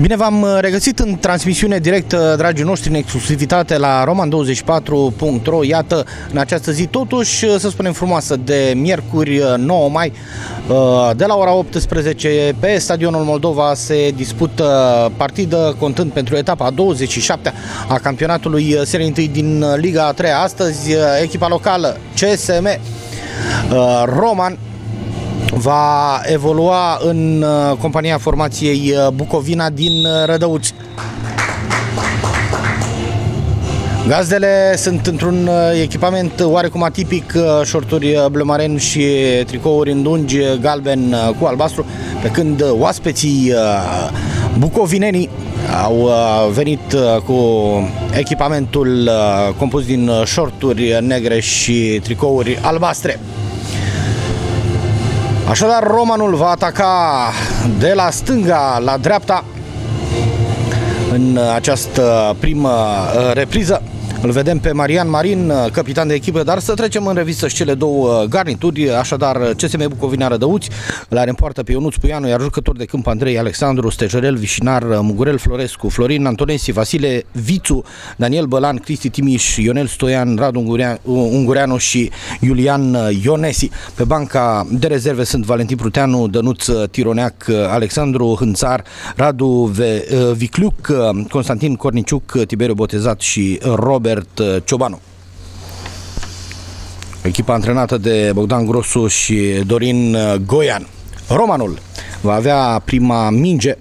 Bine v-am uh, regăsit în transmisiune directă, dragii noștri, în exclusivitate la roman24.ro. Iată, în această zi, totuși, uh, să spunem frumoasă, de miercuri 9 uh, mai, de la ora 18 pe Stadionul Moldova se dispută partidă contând pentru etapa 27 a campionatului serii 1 din Liga 3. Astăzi, echipa locală CSM Roman va evolua în uh, compania formației uh, Bucovina din uh, Rădăuți. Gazdele sunt într-un echipament oarecum atipic, șorturi blămaren și tricouri îndungi galben cu albastru, pe când oaspeții bucovinenii au venit cu echipamentul compus din șorturi negre și tricouri albastre. Așadar, Romanul va ataca de la stânga la dreapta în această primă uh, repriză. Îl vedem pe Marian Marin, uh, capitan de echipă, dar să trecem în revistă și cele două uh, garnituri. Așadar, CSM Bucovina Rădăuți îl are în poartă pe Ionuț Puianu, iar jucători de câmp Andrei Alexandru, Stejărel, Vișinar, uh, Mugurel Florescu, Florin Antonesi, Vasile Vițu, Daniel Bălan, Cristi Timiș, Ionel Stoian, Radu Ungureanu și Iulian Ionesi. Pe banca de rezerve sunt Valentin Pruteanu, Dănuț Tironeac, Alexandru Hânțar, Radu Vicluc, Constantin Corniciuc, Tiberiu Botezat și Robert Robert uh, Ciobanu. Echipa antrenată de Bogdan Grosu și Dorin uh, Goian. Romanul va avea prima minge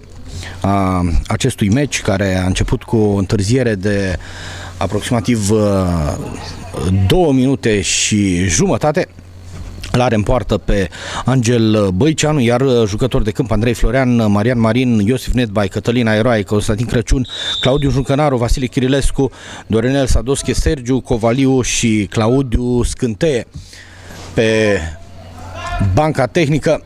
a acestui meci care a început cu o întârziere de aproximativ uh, două minute și jumătate îl are în poartă pe Angel Băiceanu, iar jucători de câmp Andrei Florean, Marian Marin, Iosif Netbai, Cătălina Eroai, Constantin Crăciun, Claudiu Juncănaru, Vasile Chirilescu, Dorinel Sadosche, Sergiu Covaliu și Claudiu Scânteie. Pe banca tehnică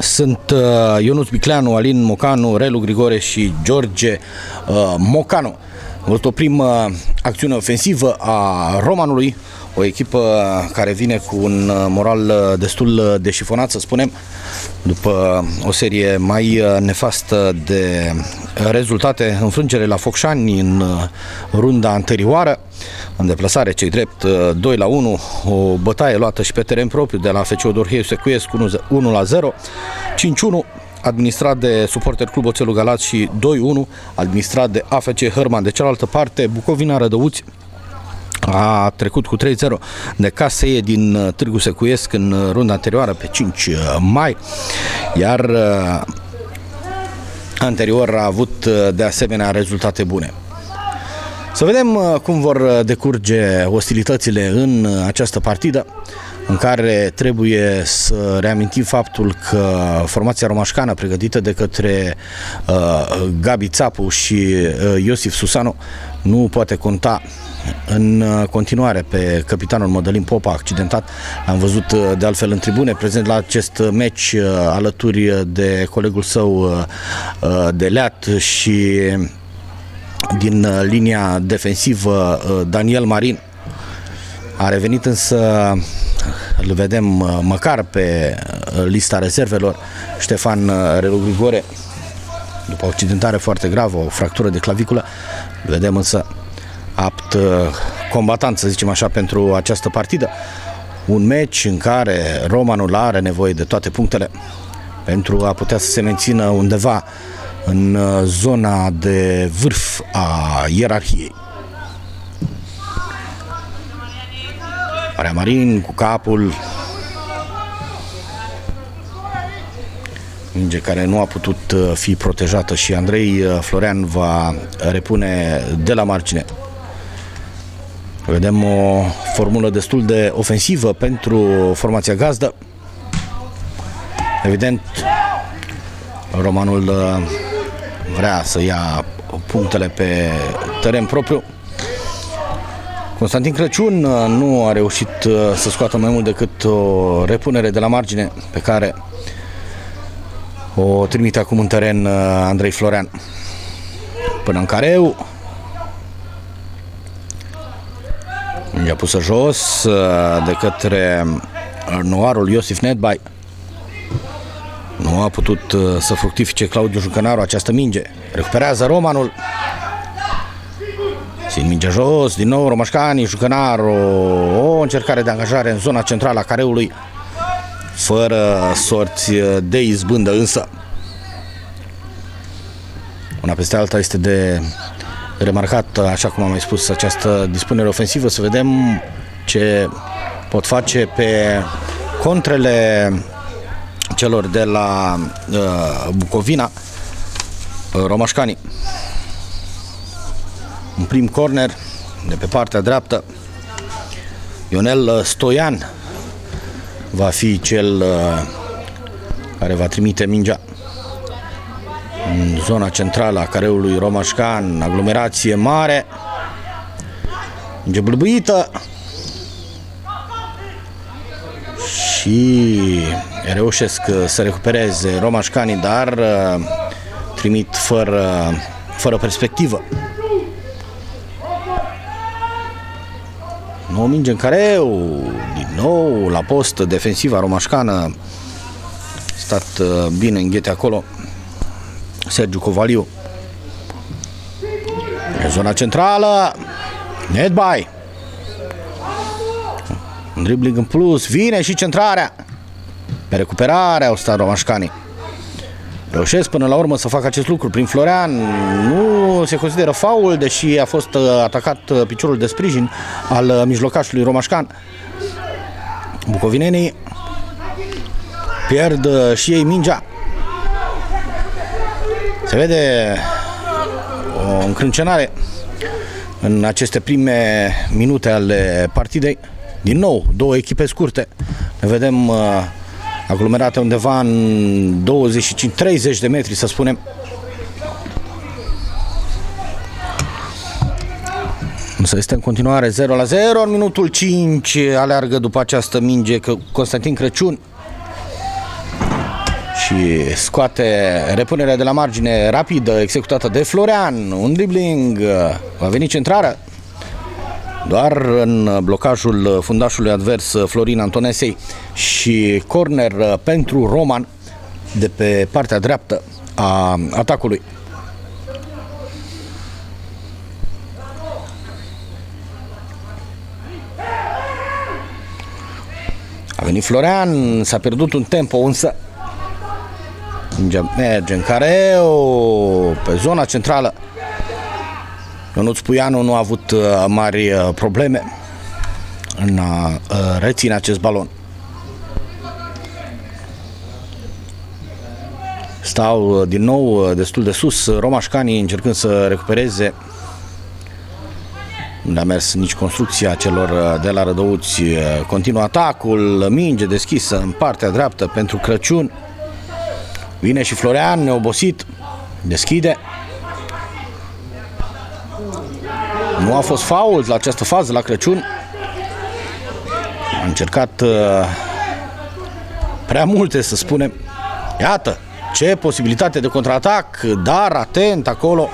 sunt uh, Ionuț Bicleanu, Alin Mocanu, Relu Grigore și George uh, Mocanu. Văzut o primă acțiune ofensivă a Romanului, o echipă care vine cu un uh, moral uh, destul uh, deșifonat, să spunem, după o serie mai nefastă de rezultate, înfrângere la Focșani în runda anterioară, în deplasare cei drept 2 la 1, o bătaie luată și pe teren propriu de la FC Odorheiu Secuiesc 1 la 0, 5-1 administrat de suporter Club Oțelul Galați și 2-1 administrat de AFC Hărman. De cealaltă parte, Bucovina Rădăuți a trecut cu 3-0 de Caseie din uh, Târgu Secuiesc în uh, runda anterioară pe 5 uh, mai, iar anterior a avut de asemenea rezultate bune. Să vedem cum vor decurge ostilitățile în această partidă în care trebuie să reamintim faptul că formația romașcană pregătită de către uh, Gabi Țapu și uh, Iosif Susano nu poate conta în uh, continuare pe capitanul Mădălin Popa, accidentat. L-am văzut uh, de altfel în tribune, prezent la acest meci uh, alături de colegul său de Leat și din linia defensivă Daniel Marin. A revenit însă, îl vedem măcar pe lista rezervelor, Ștefan Relu Grigore, după o accidentare foarte gravă, o fractură de claviculă, vedem însă apt uh, combatant, să zicem așa, pentru această partidă. Un meci în care Romanul are nevoie de toate punctele pentru a putea să se mențină undeva în uh, zona de vârf a ierarhiei. Marea Marin cu capul minge care nu a putut uh, fi protejată și Andrei Florean va repune de la margine Vedem o formulă destul de ofensivă pentru formația gazdă. Evident, Romanul uh, vrea să ia punctele pe teren propriu. Constantin Crăciun uh, nu a reușit uh, să scoată mai mult decât o repunere de la margine pe care o trimite acum în teren Andrei Florean. Până în careu, Mingea pusă jos uh, de către uh, noarul Iosif Nedbai. Nu a putut uh, să fructifice Claudiu Jucănaru această minge. Recuperează Romanul. Țin mingea jos, din nou Romașcani, Jucănaru, o încercare de angajare în zona centrală a careului, fără sorți de izbândă însă. Una peste alta este de remarcat, așa cum am mai spus, această dispunere ofensivă, să vedem ce pot face pe contrele celor de la uh, Bucovina, uh, Romașcani. Un prim corner de pe partea dreaptă. Ionel Stoian va fi cel uh, care va trimite mingea în zona centrală a careului Romașcan, aglomerație mare, minge blăbuită și reușesc să recupereze Romașcanii, dar uh, trimit fără, fără perspectivă. Nu minge în careu, din nou la post defensiva romașcană, stat uh, bine în ghete acolo. Sergiu Covaliu. În zona centrală, Nedbai. Un dribbling în plus, vine și centrarea. Pe recuperare au stat romașcanii. Reușesc până la urmă să facă acest lucru prin Florean. Nu se consideră faul, deși a fost uh, atacat uh, piciorul de sprijin al uh, mijlocașului romașcan. Bucovinenii pierd și ei mingea. Se vede o încrâncenare în aceste prime minute ale partidei. Din nou, două echipe scurte. Ne vedem uh, aglomerate undeva în 25-30 de metri, să spunem. Însă este în continuare 0 la 0 în minutul 5 aleargă după această minge că Constantin Crăciun și scoate repunerea de la margine rapidă executată de Florean, un dribbling, va veni centrarea doar în blocajul fundașului advers Florin Antonesei și corner pentru Roman de pe partea dreaptă a atacului. A venit Florean, s-a pierdut un tempo, însă merge în careu, pe zona centrală. Ionuț Puianu nu a avut uh, mari uh, probleme în a uh, reține acest balon. Stau din nou destul de sus romașcanii încercând să recupereze nu a mers nici construcția celor de la Rădăuți. Continuă atacul, minge deschisă în partea dreaptă pentru Crăciun. Vine și Florean, neobosit, deschide. Nu a fost fault la această fază, la Crăciun. A încercat uh, prea multe, să spunem. Iată, ce posibilitate de contraatac, dar atent acolo.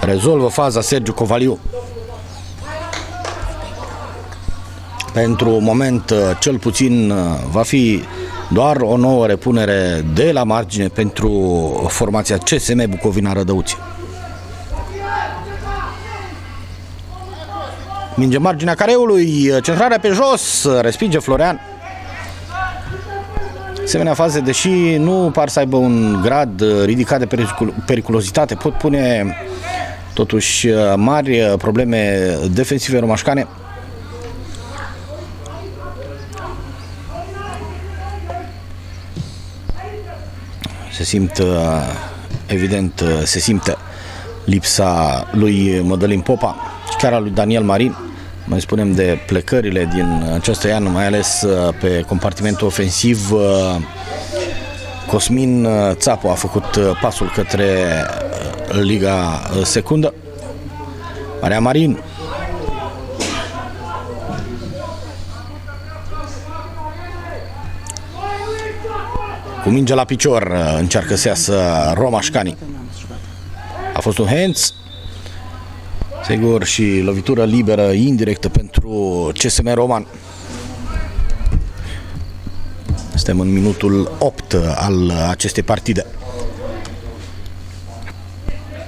Rezolvă faza Sergiu Covaliu. Pentru moment, uh, cel puțin, uh, va fi doar o nouă repunere de la margine pentru formația CSM Bucovina Rădăuți. Minge marginea careului, centrarea pe jos, respinge Florean. Asemenea faze, deși nu par să aibă un grad ridicat de periculozitate, pot pune totuși mari probleme defensive romașcane. Se simt, uh, evident, uh, se simte lipsa lui Mădălin Popa și chiar a lui Daniel Marin. Mai spunem de plecările din acest an, mai ales uh, pe compartimentul ofensiv. Cosmin Țapu a făcut pasul către Liga Secundă. Maria Marin Cu minge la picior uh, încearcă să iasă Roma Șcani. A fost un hands. Sigur și lovitură liberă indirectă pentru CSM Roman. Suntem în minutul 8 al acestei partide.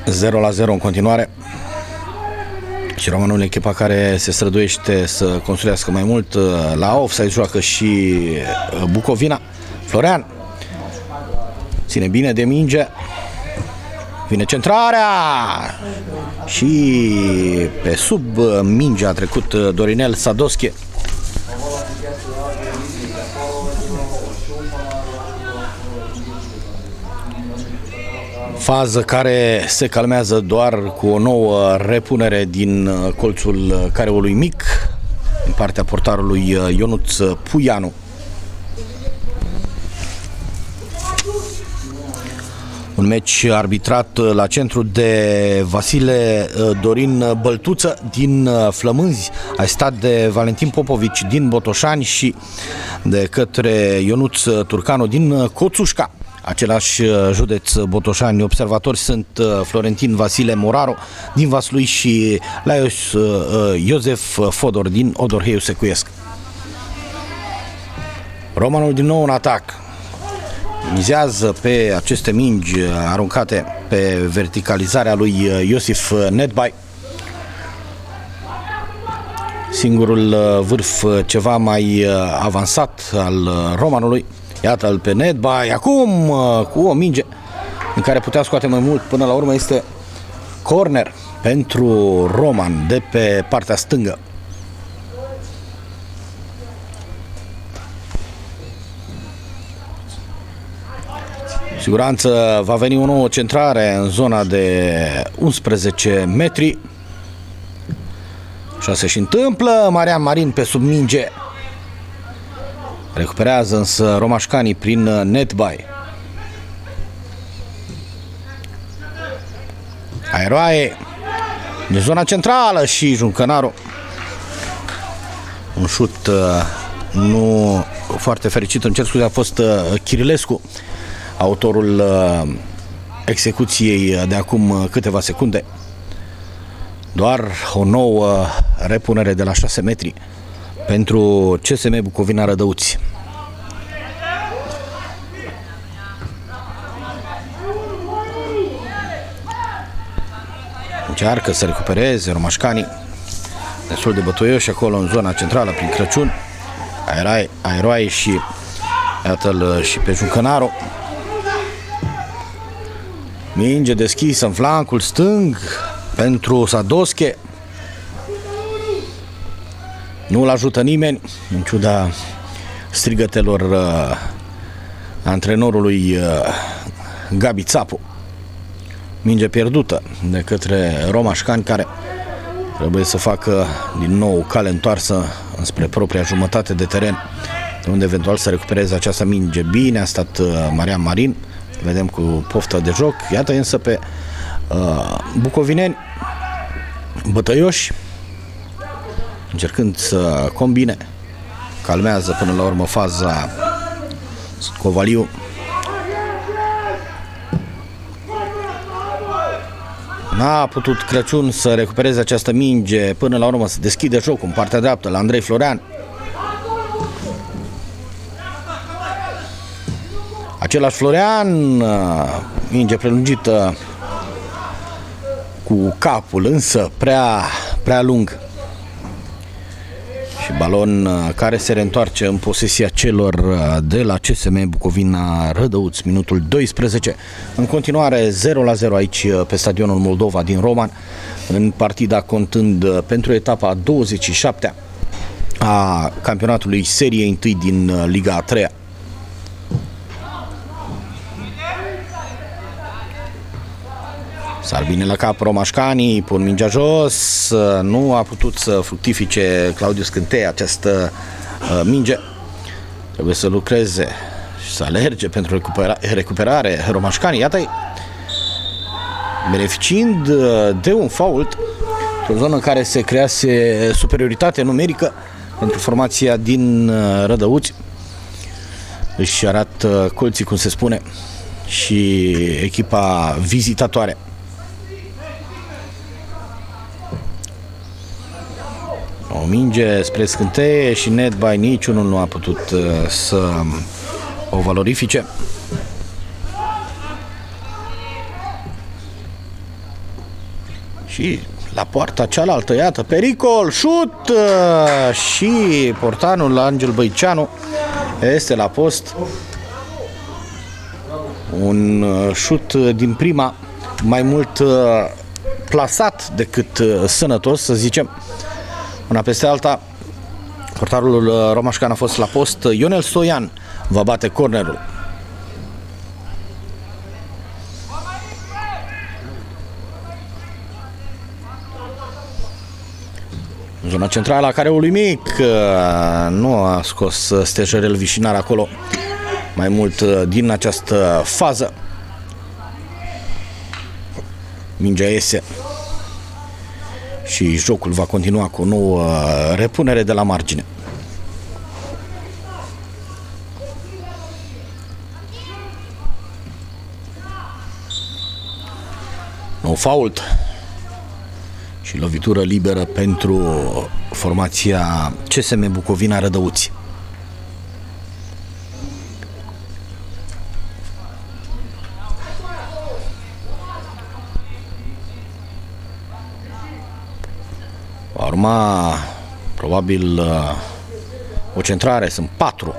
0 la 0 în continuare. Și Romanul echipa care se străduiește să construiască mai mult la offside joacă și Bucovina. Florean ține bine de minge. Vine centrarea și pe sub minge a trecut Dorinel Sadosche. Fază care se calmează doar cu o nouă repunere din colțul careului mic în partea portarului Ionuț Puianu. Un meci arbitrat uh, la centru de Vasile uh, Dorin Băltuță din uh, Flămânzi, a stat de Valentin Popovici din Botoșani și de către Ionuț Turcanu din Coțușca același județ Botoșani. Observatori sunt Florentin Vasile Moraro din Vaslui și Laios Iosef Fodor din Odorheiu Secuiesc. Romanul din nou în atac mizează pe aceste mingi aruncate pe verticalizarea lui Iosif Nedbai. Singurul vârf ceva mai avansat al romanului. Iată-l pe Nedbai. Acum cu o minge în care putea scoate mai mult. Până la urmă este corner pentru Roman de pe partea stângă. Siguranță va veni o nouă centrare în zona de 11 metri. Așa se și întâmplă. Marian Marin pe sub minge. Recuperează însă romașcanii prin netby. Aeroae de zona centrală și Juncănaru. Un șut uh, nu foarte fericit, în cer scuze, a fost uh, Chirilescu autorul uh, execuției de acum uh, câteva secunde. Doar o nouă repunere de la 6 metri pentru CSM Bucovina Rădăuți. Încearcă să recupereze romașcanii destul de bătoioși acolo în zona centrală prin Crăciun. Aeroae, aeroae și iată-l și pe Juncănaru. Minge deschisă în flancul stâng pentru Sadosche. Nu-l ajută nimeni, în ciuda strigătelor uh, antrenorului uh, Gabi Țapu. Minge pierdută de către Romașcani care trebuie să facă din nou cale întoarsă înspre propria jumătate de teren unde eventual să recupereze această minge. Bine a stat uh, Marian Marin vedem cu poftă de joc. Iată însă pe uh, bucovineni bătăioși încercând să combine. Calmează până la urmă faza Covaliu N-a putut Crăciun să recupereze această minge. Până la urmă să deschide jocul în partea dreaptă la Andrei Florean Același Florean, uh, minge prelungită cu capul, însă prea, prea lung. Și balon uh, care se reîntoarce în posesia celor uh, de la CSM Bucovina Rădăuți, minutul 12. În continuare 0 la 0 aici pe stadionul Moldova din Roman, în partida contând pentru etapa 27 a campionatului seriei 1 din Liga a 3 Sar bine la cap Romașcanii, pun mingea jos, nu a putut să fructifice Claudiu Scântei această uh, minge. Trebuie să lucreze și să alerge pentru recupera recuperare Romașcanii. Iată-i beneficiind uh, de un fault într-o zonă în care se crease superioritate numerică pentru formația din uh, Rădăuți. Își arată colții, cum se spune, și echipa vizitatoare. O minge spre scânteie și Nedby niciunul nu a putut uh, să o valorifice. Și la poarta cealaltă, iată, pericol, șut uh, și portanul Angel Băiceanu este la post. Un uh, șut din prima mai mult uh, plasat decât sănătos, să zicem. Una peste alta, portarul Romașcan a fost la post. Ionel Stoian va bate cornerul. zona centrală a careului mic. Uh, nu a scos uh, Stejerel Vișinar acolo mai mult uh, din această fază. Mingea iese și jocul va continua cu o nouă repunere de la margine. No fault și lovitură liberă pentru formația CSM Bucovina Rădăuți. Va urma probabil o centrare, sunt patru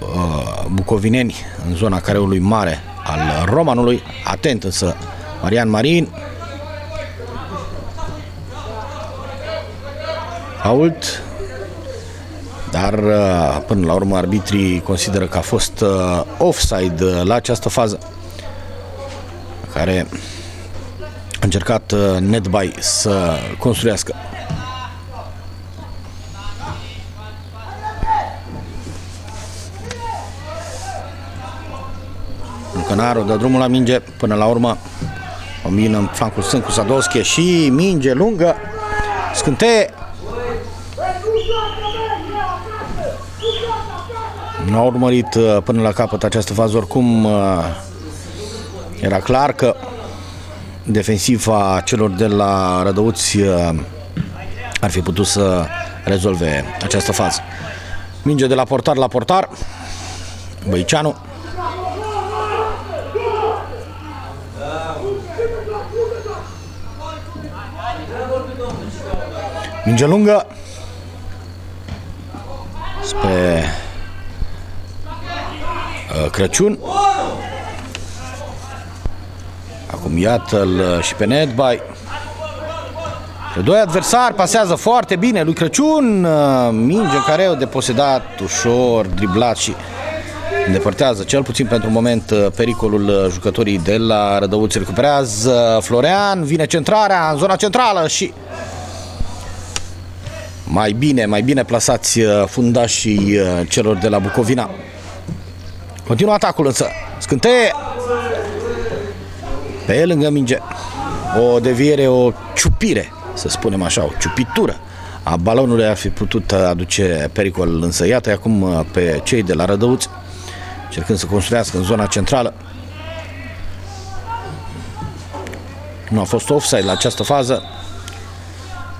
uh, bucovineni în zona careului mare al Romanului. Atent însă Marian Marin. Ault, dar uh, până la urmă arbitrii consideră că a fost uh, offside uh, la această fază care a încercat Netby să construiască. Cănaru dă drumul la minge până la urmă combină în flancul stâng cu Sadosche și minge lungă scânteie Nu a urmărit uh, până la capăt această fază, oricum uh, era clar că defensiva celor de la Rădăuți uh, ar fi putut să rezolve această fază. Minge de la portar la portar. Băiceanu. Minge lungă. Spre Uh, Crăciun. Acum iată-l uh, și pe Nedbai. Pe doi adversari pasează foarte bine lui Crăciun. Uh, minge în care o deposedat ușor, driblat și îndepărtează cel puțin pentru moment pericolul jucătorii de la Rădăuți. Recuperează Florean, vine centrarea în zona centrală și mai bine, mai bine plasați fundașii celor de la Bucovina. Continuă atacul însă. Scânteie. Pe el lângă minge. O deviere, o ciupire, să spunem așa, o ciupitură a balonului ar fi putut aduce pericol, însă iată acum pe cei de la Rădăuți, cercând să construiască în zona centrală. Nu a fost offside la această fază,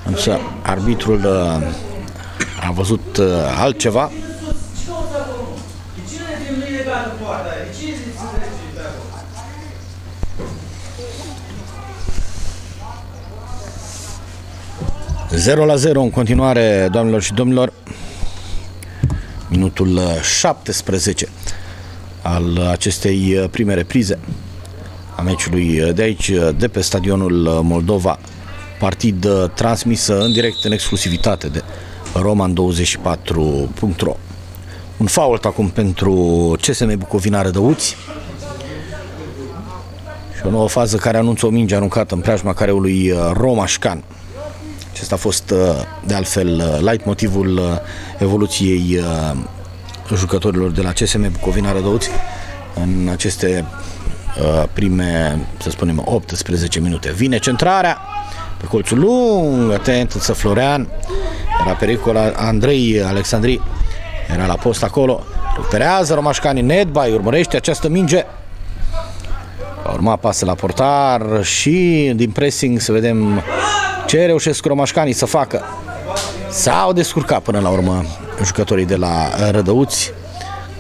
însă arbitrul uh, a văzut uh, altceva 0 la 0 în continuare, doamnelor și domnilor. Minutul 17 al acestei prime reprize a meciului de aici, de pe stadionul Moldova. Partid transmisă în direct, în exclusivitate de Roman24.ro Un fault acum pentru CSM Bucovina Rădăuți. Și o nouă fază care anunță o minge aruncată în preajma careului Romașcan. Acesta a fost, uh, de altfel, uh, light motivul uh, evoluției jucătorilor de la CSM Bucovina Rădăuți în aceste prime, să spunem, 18 minute. Vine centrarea pe colțul lung, atent, însă Florean, era pericol Andrei Alexandri, era la post acolo, recuperează Romașcani Nedbai, urmărește această minge, va urma pasă la portar și din pressing să vedem ce reușesc romașcanii să facă? S-au descurcat până la urmă jucătorii de la Rădăuți,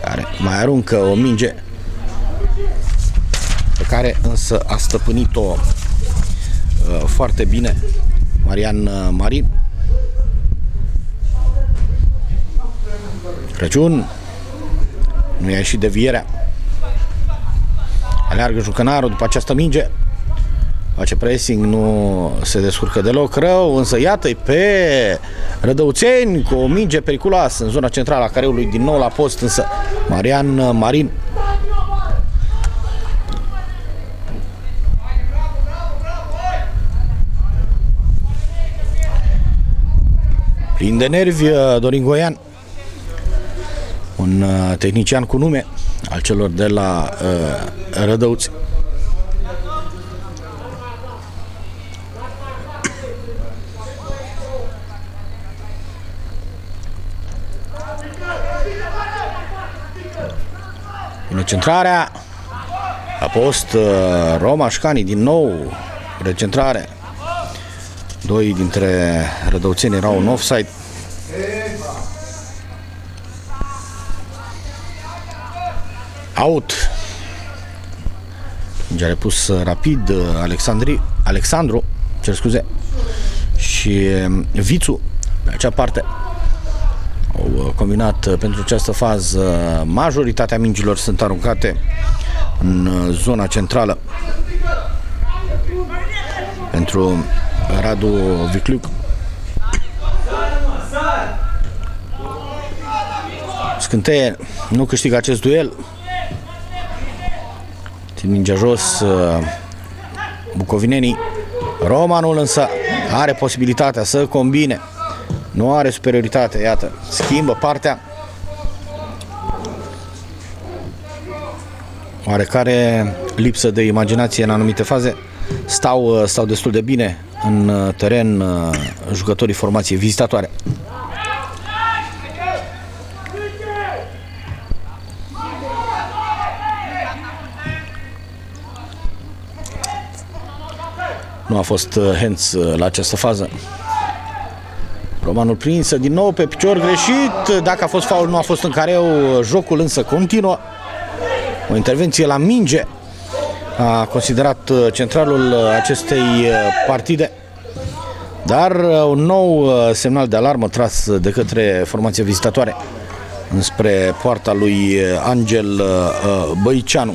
care mai aruncă o minge pe care însă a stăpânit-o uh, foarte bine Marian uh, Marin. Crăciun nu i-a ieșit devierea. Aleargă jucănarul după această minge. Face pressing, nu se descurcă deloc rău, însă iată-i pe Rădăuțeni cu o minge periculoasă în zona centrală a careului din nou la post, însă Marian Marin Plin de nervi, Dorin Goian, un uh, tehnician cu nume al celor de la uh, Rădăuți. Vine centrarea. A post uh, Roma Șcani din nou. Recentrare. Doi dintre rădăuțeni erau în offside. Out. Mingea repus uh, rapid uh, Alexandri, Alexandru, cer scuze, și um, Vițu pe acea parte au uh, combinat pentru această fază. Majoritatea mingilor sunt aruncate în zona centrală pentru Radu Vicluc. Scânteie nu câștigă acest duel. Țin mingea jos uh, bucovinenii. Romanul însă are posibilitatea să combine. Nu are superioritate, iată. Schimbă partea. Oarecare lipsă de imaginație în anumite faze. Stau, uh, stau destul de bine în uh, teren jucătorii formației vizitatoare. Nu a fost uh, hands uh, la această fază. Romanul prinsă din nou pe picior greșit. Dacă a fost faul, nu a fost în careu. Jocul însă continuă. O intervenție la minge a considerat uh, centralul acestei partide. Dar un nou semnal de alarmă tras de către formația vizitatoare înspre poarta lui Angel Băiceanu.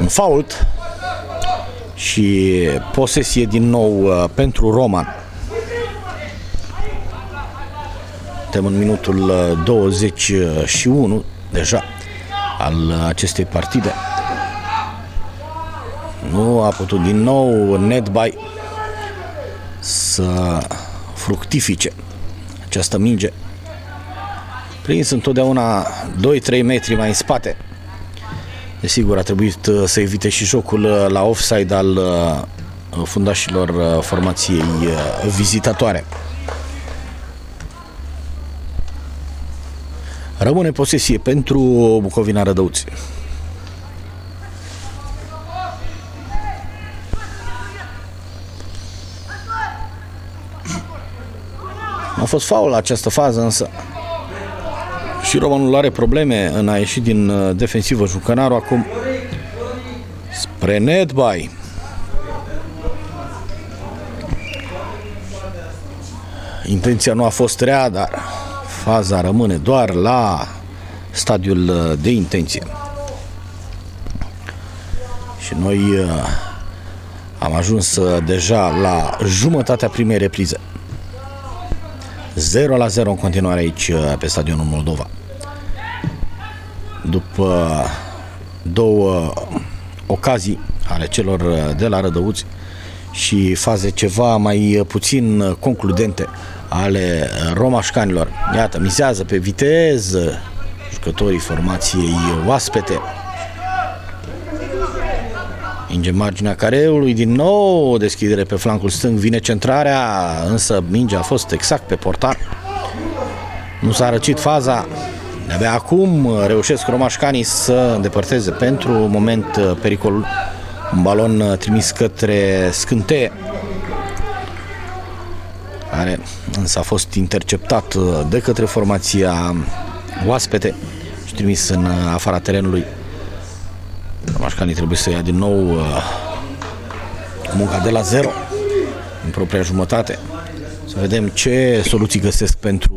un fault și posesie din nou uh, pentru Roman. Suntem în minutul 21 uh, deja al acestei partide. Nu a putut din nou Nedby să fructifice această minge. Prins întotdeauna 2-3 metri mai în spate Desigur, a trebuit uh, să evite și jocul uh, la offside al uh, fundașilor formației vizitatoare. Rămâne posesie pentru Bucovina Rădăuți. A fost faul la această fază, însă și Romanul are probleme în a ieși din uh, defensivă. Jucănarul acum spre Netby. Intenția nu a fost rea, dar faza rămâne doar la stadiul uh, de intenție. Și noi uh, am ajuns deja la jumătatea primei reprize. 0 la 0 în continuare aici pe stadionul Moldova după două ocazii ale celor de la Rădăuți și faze ceva mai puțin concludente ale romașcanilor. Iată, mizează pe viteză jucătorii formației oaspete. Inge marginea careului, din nou o deschidere pe flancul stâng, vine centrarea, însă mingea a fost exact pe portar. Nu s-a răcit faza, de-abia acum uh, reușesc romașcanii să îndepărteze pentru moment uh, pericolul. Un balon uh, trimis către scânteie. care însă a fost interceptat de către formația oaspete și trimis în afara terenului. Mașcanii trebuie să ia din nou uh, munca de la zero în propria jumătate. Să vedem ce soluții găsesc pentru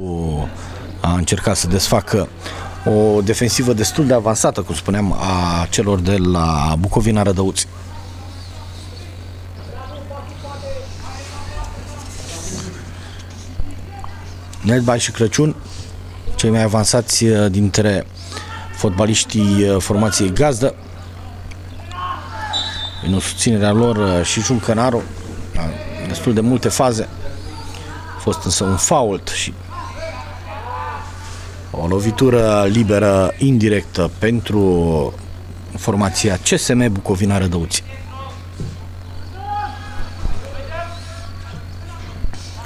a încerca să desfacă o defensivă destul de avansată, cum spuneam, a celor de la Bucovina Rădăuți. Nedbai și Crăciun, cei mai avansați uh, dintre fotbaliștii uh, formației gazdă. În susținerea lor uh, și Juncănaru, destul de multe faze. A fost însă un fault și o lovitură liberă indirectă pentru formația CSM Bucovina Rădăuți.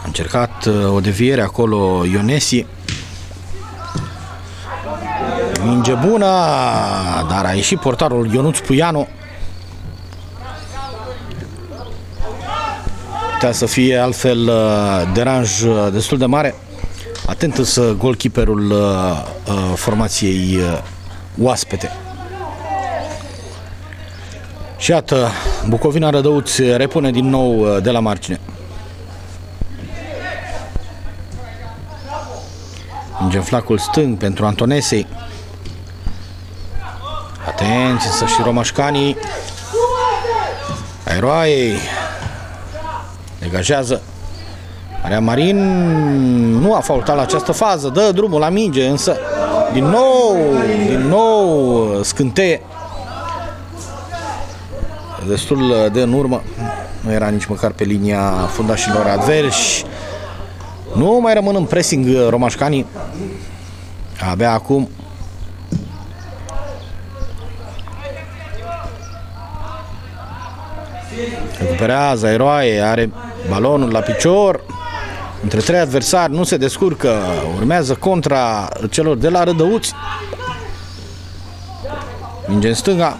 A încercat uh, o deviere acolo Ionesi. Minge bună, dar a ieșit portarul Ionuț Puianu. Putea să fie altfel uh, deranj uh, destul de mare. Atent însă golkeeperul uh, uh, formației uh, oaspete. Și iată, Bucovina Rădăuți repune din nou uh, de la margine. Îngem flacul stâng pentru Antonesei. Atenție să și romașcanii. Aeroaiei. Degajează. Maria Marin nu a faultat la această fază, dă drumul la minge, însă din nou, din nou scânteie. Destul de în urmă, nu era nici măcar pe linia fundașilor adversi. Nu mai rămân în pressing romașcanii. Abia acum recuperează eroaie, are balonul la picior între trei adversari, nu se descurcă, urmează contra celor de la Rădăuți. Minge în stânga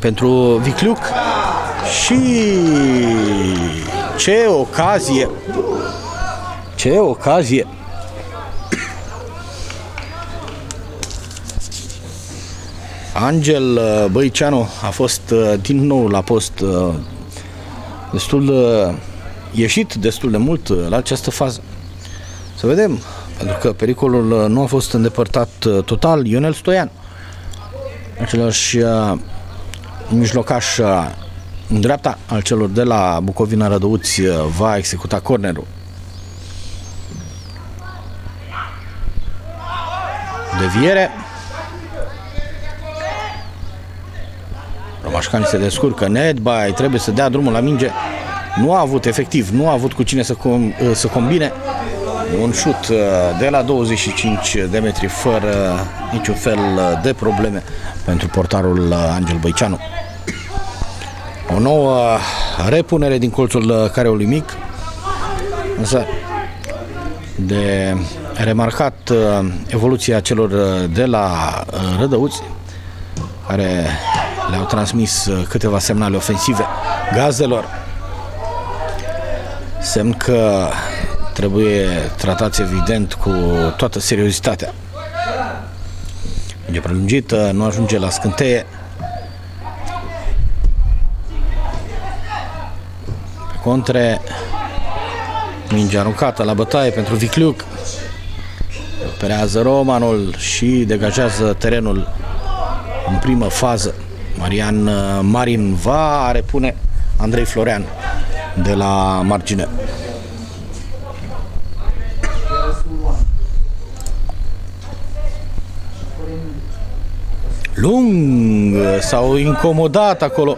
pentru Vicluc. Și ce ocazie! Ce ocazie! Angel uh, Băiceanu a fost uh, din nou la post uh, destul de ieșit destul de mult uh, la această fază. Să vedem, pentru că pericolul uh, nu a fost îndepărtat uh, total. Ionel Stoian, același mijlocaș în dreapta al celor de la Bucovina Rădăuți va executa cornerul. Deviere. Romașcani se descurcă. Nedbai trebuie să dea drumul la minge nu a avut, efectiv, nu a avut cu cine să, com, să combine un șut uh, de la 25 de metri fără niciun fel de probleme pentru portarul uh, Angel Băiceanu. O nouă repunere din colțul uh, careului mic, însă de remarcat evoluția celor de la Rădăuți, care le-au transmis câteva semnale ofensive gazelor semn că trebuie tratați evident cu toată seriozitatea. E prelungită, nu ajunge la scânteie. Pe contre, minge aruncată la bătaie pentru Vicliuc. Operează Romanul și degajează terenul în primă fază. Marian Marin va repune Andrei Florean de la margine. Lung s-au incomodat acolo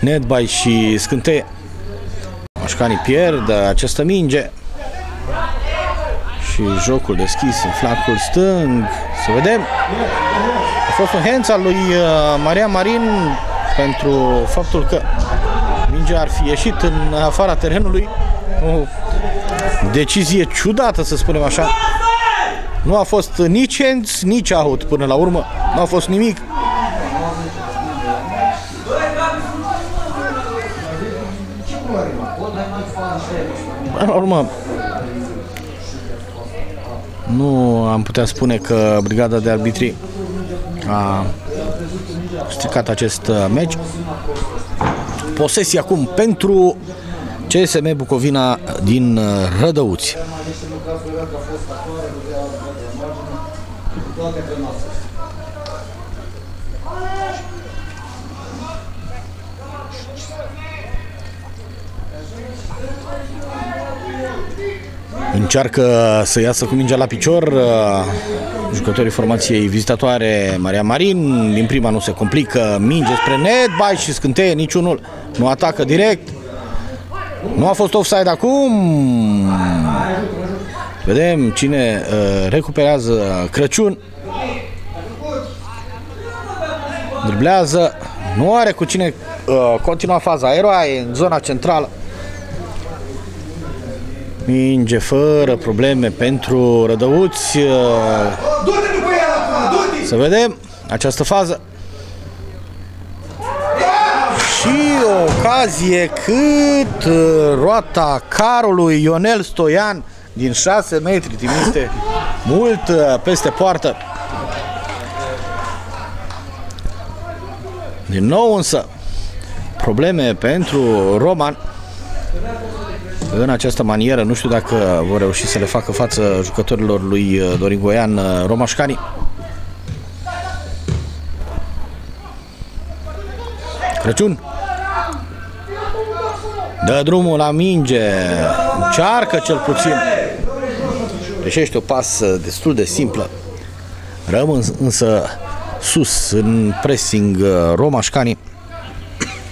Nedbai și Scânteie. Mașcanii pierd această minge și jocul deschis în flacul stâng. Să vedem. A fost un hands al lui uh, Maria Marin pentru faptul că mingea ar fi ieșit în afara terenului. O decizie ciudată, să spunem așa. Nu a fost nici hands, nici out până la urmă. Nu a fost nimic. la urmă, nu am putea spune că brigada de arbitri a stricat acest uh, meci. Posesie acum pentru CSM Bucovina din uh, Rădăuți. Încearcă să iasă cu mingea la picior uh, jucătorii formației vizitatoare Maria Marin. Din prima nu se complică, minge spre net, bai și scânteie, niciunul nu atacă direct. Nu a fost offside acum. Vedem cine uh, recuperează Crăciun. Driblează. Nu are cu cine uh, continua faza eroaie în zona centrală. Minge fără probleme pentru Rădăuți. Uh, să vedem această fază. Și o ocazie cât uh, roata carului Ionel Stoian din 6 metri trimite mult uh, peste poartă. Din nou însă probleme pentru Roman în această manieră. Nu știu dacă vor reuși să le facă față jucătorilor lui uh, Dorin Goian Romașcani. Crăciun. Dă drumul la minge. Încearcă cel puțin. Greșește o pasă destul de simplă. Rămân însă sus în pressing uh, Romașcani.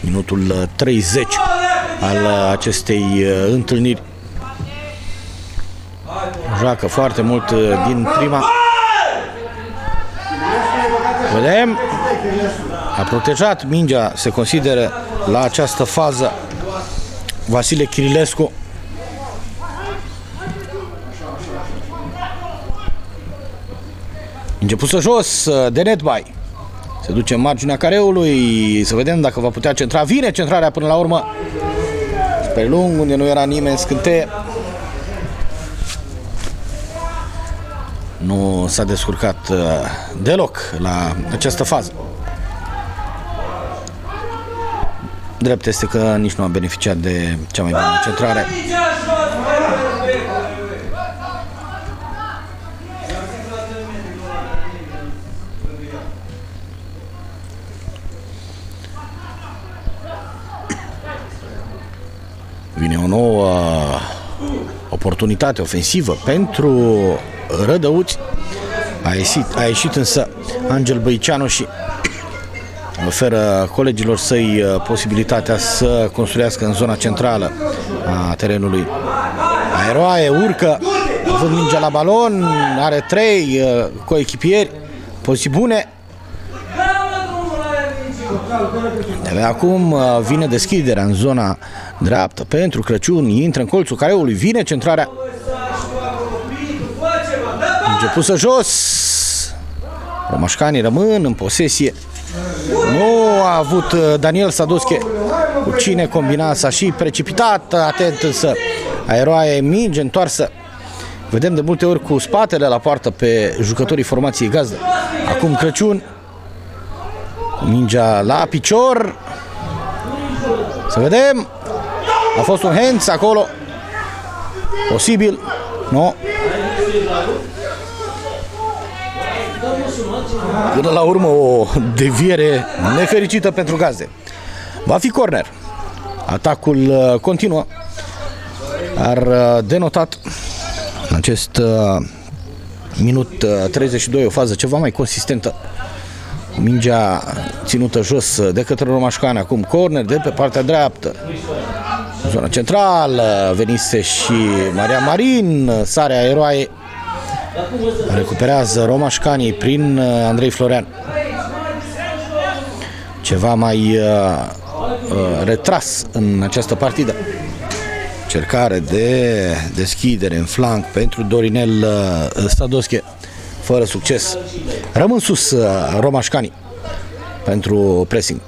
Minutul 30 uh, al uh, acestei întâlniri Joacă foarte mult din prima Vedem a protejat mingea, se consideră la această fază Vasile Chirilescu. Minge pusă jos de Netbai. Se duce în marginea careului, să vedem dacă va putea centra. Vine centrarea până la urmă. Spre lung, unde nu era nimeni scânte. Nu s-a descurcat uh, deloc la această fază. Drept este că nici nu a beneficiat de cea mai bună centrare. Vine o nouă oportunitate ofensivă pentru Rădăuți. A ieșit, a ieșit însă Angel Băiceanu și oferă colegilor săi uh, posibilitatea să construiască în zona centrală a terenului. Aeroae urcă, având mingea la balon, are trei uh, coechipieri, poziții bune. De acum uh, vine deschiderea în zona dreaptă pentru Crăciun, intră în colțul careului, vine centrarea. Minge pusă jos. Romașcanii rămân în posesie. Nu a avut uh, Daniel Sadosche cu cine combina, s-a și precipitat, atent însă aeroaie minge întoarsă. Vedem de multe ori cu spatele la poartă pe jucătorii formației gazdă. Acum Crăciun cu mingea la picior. Să vedem. A fost un hands acolo. Posibil. Nu. No. Până la urmă o deviere nefericită pentru gazde. Va fi corner. Atacul uh, continuă. Ar uh, denotat în acest uh, minut 32 o fază ceva mai consistentă. Mingea ținută jos de către Romașcan, acum corner de pe partea dreaptă. Zona centrală, venise și Maria Marin, sarea eroaie Recuperează Romașcanii prin uh, Andrei Florean. Ceva mai uh, uh, retras în această partidă. Cercare de deschidere în flanc pentru Dorinel uh, Stadosche, fără succes. Rămân sus uh, Romașcanii pentru pressing.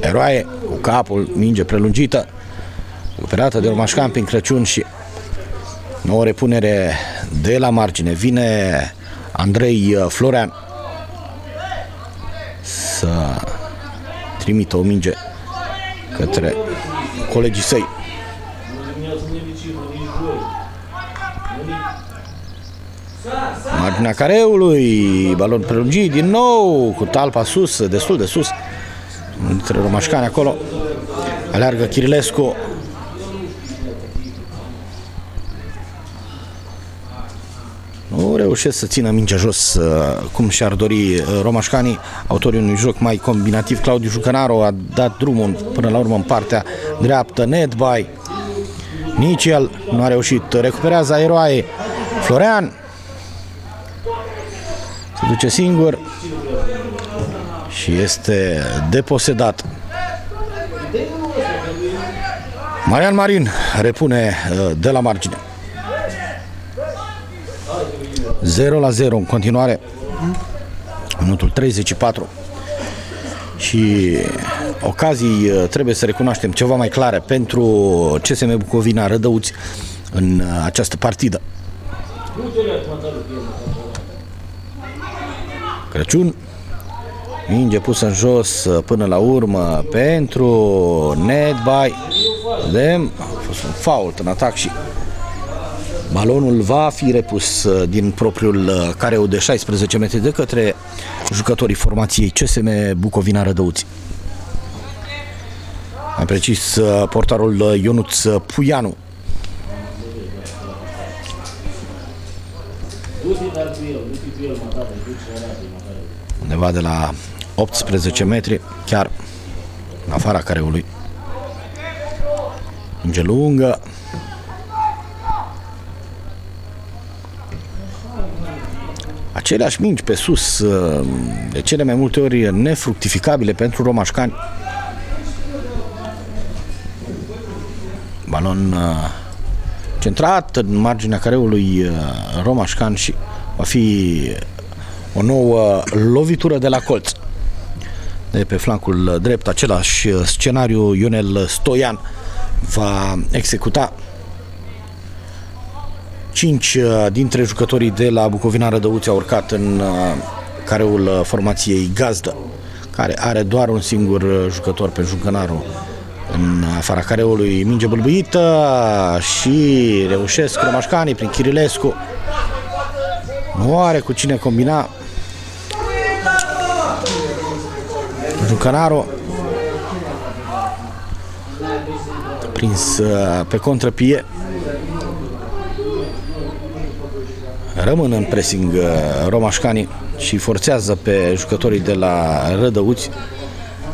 Eroaie cu capul, minge prelungită. Recuperată de Romașcan prin Crăciun și nouă repunere de la margine. Vine Andrei uh, Florean să trimită o minge către colegii săi. Marginea careului, balon prelungit din nou, cu talpa sus, destul de sus. Între romașcani acolo. Aleargă Chirilescu. Nu reușesc să țină mingea jos uh, cum și-ar dori uh, romașcanii. Autorii unui joc mai combinativ, Claudiu Jucănaru a dat drumul până la urmă în partea dreaptă, Nedbai. Nici el nu a reușit. Recuperează aeroaie. Florean se duce singur și este deposedat. Marian Marin repune uh, de la margine. 0 la 0 în continuare. Minutul 34. Și ocazii uh, trebuie să recunoaștem ceva mai clare pentru CSM Bucovina Rădăuți în uh, această partidă. Crăciun Minge pusă în jos uh, până la urmă pentru Nedbai. Vedem, a fost un fault în atac și balonul va fi repus uh, din propriul uh, careu de 16 metri de către jucătorii formației CSM Bucovina Rădăuți. Mai precis, portarul Ionuț Puianu. Undeva de la 18 metri, chiar în afara careului. Minge lungă. Aceleași mingi pe sus, de cele mai multe ori nefructificabile pentru romașcani. Balon uh, centrat în marginea careului uh, romașcan și va fi o nouă lovitură de la colț de pe flancul drept, același scenariu Ionel Stoian va executa cinci uh, dintre jucătorii de la Bucovina Rădăuți au urcat în uh, careul formației gazdă, care are doar un singur jucător pe jucănarul în afara careului, minge bâlbâită și reușesc Romașcanii prin Chirilescu. Nu are cu cine combina? Jucanaro prins uh, pe contrapie. Rămân în pressing uh, romașcanii și forțează pe jucătorii de la Rădăuți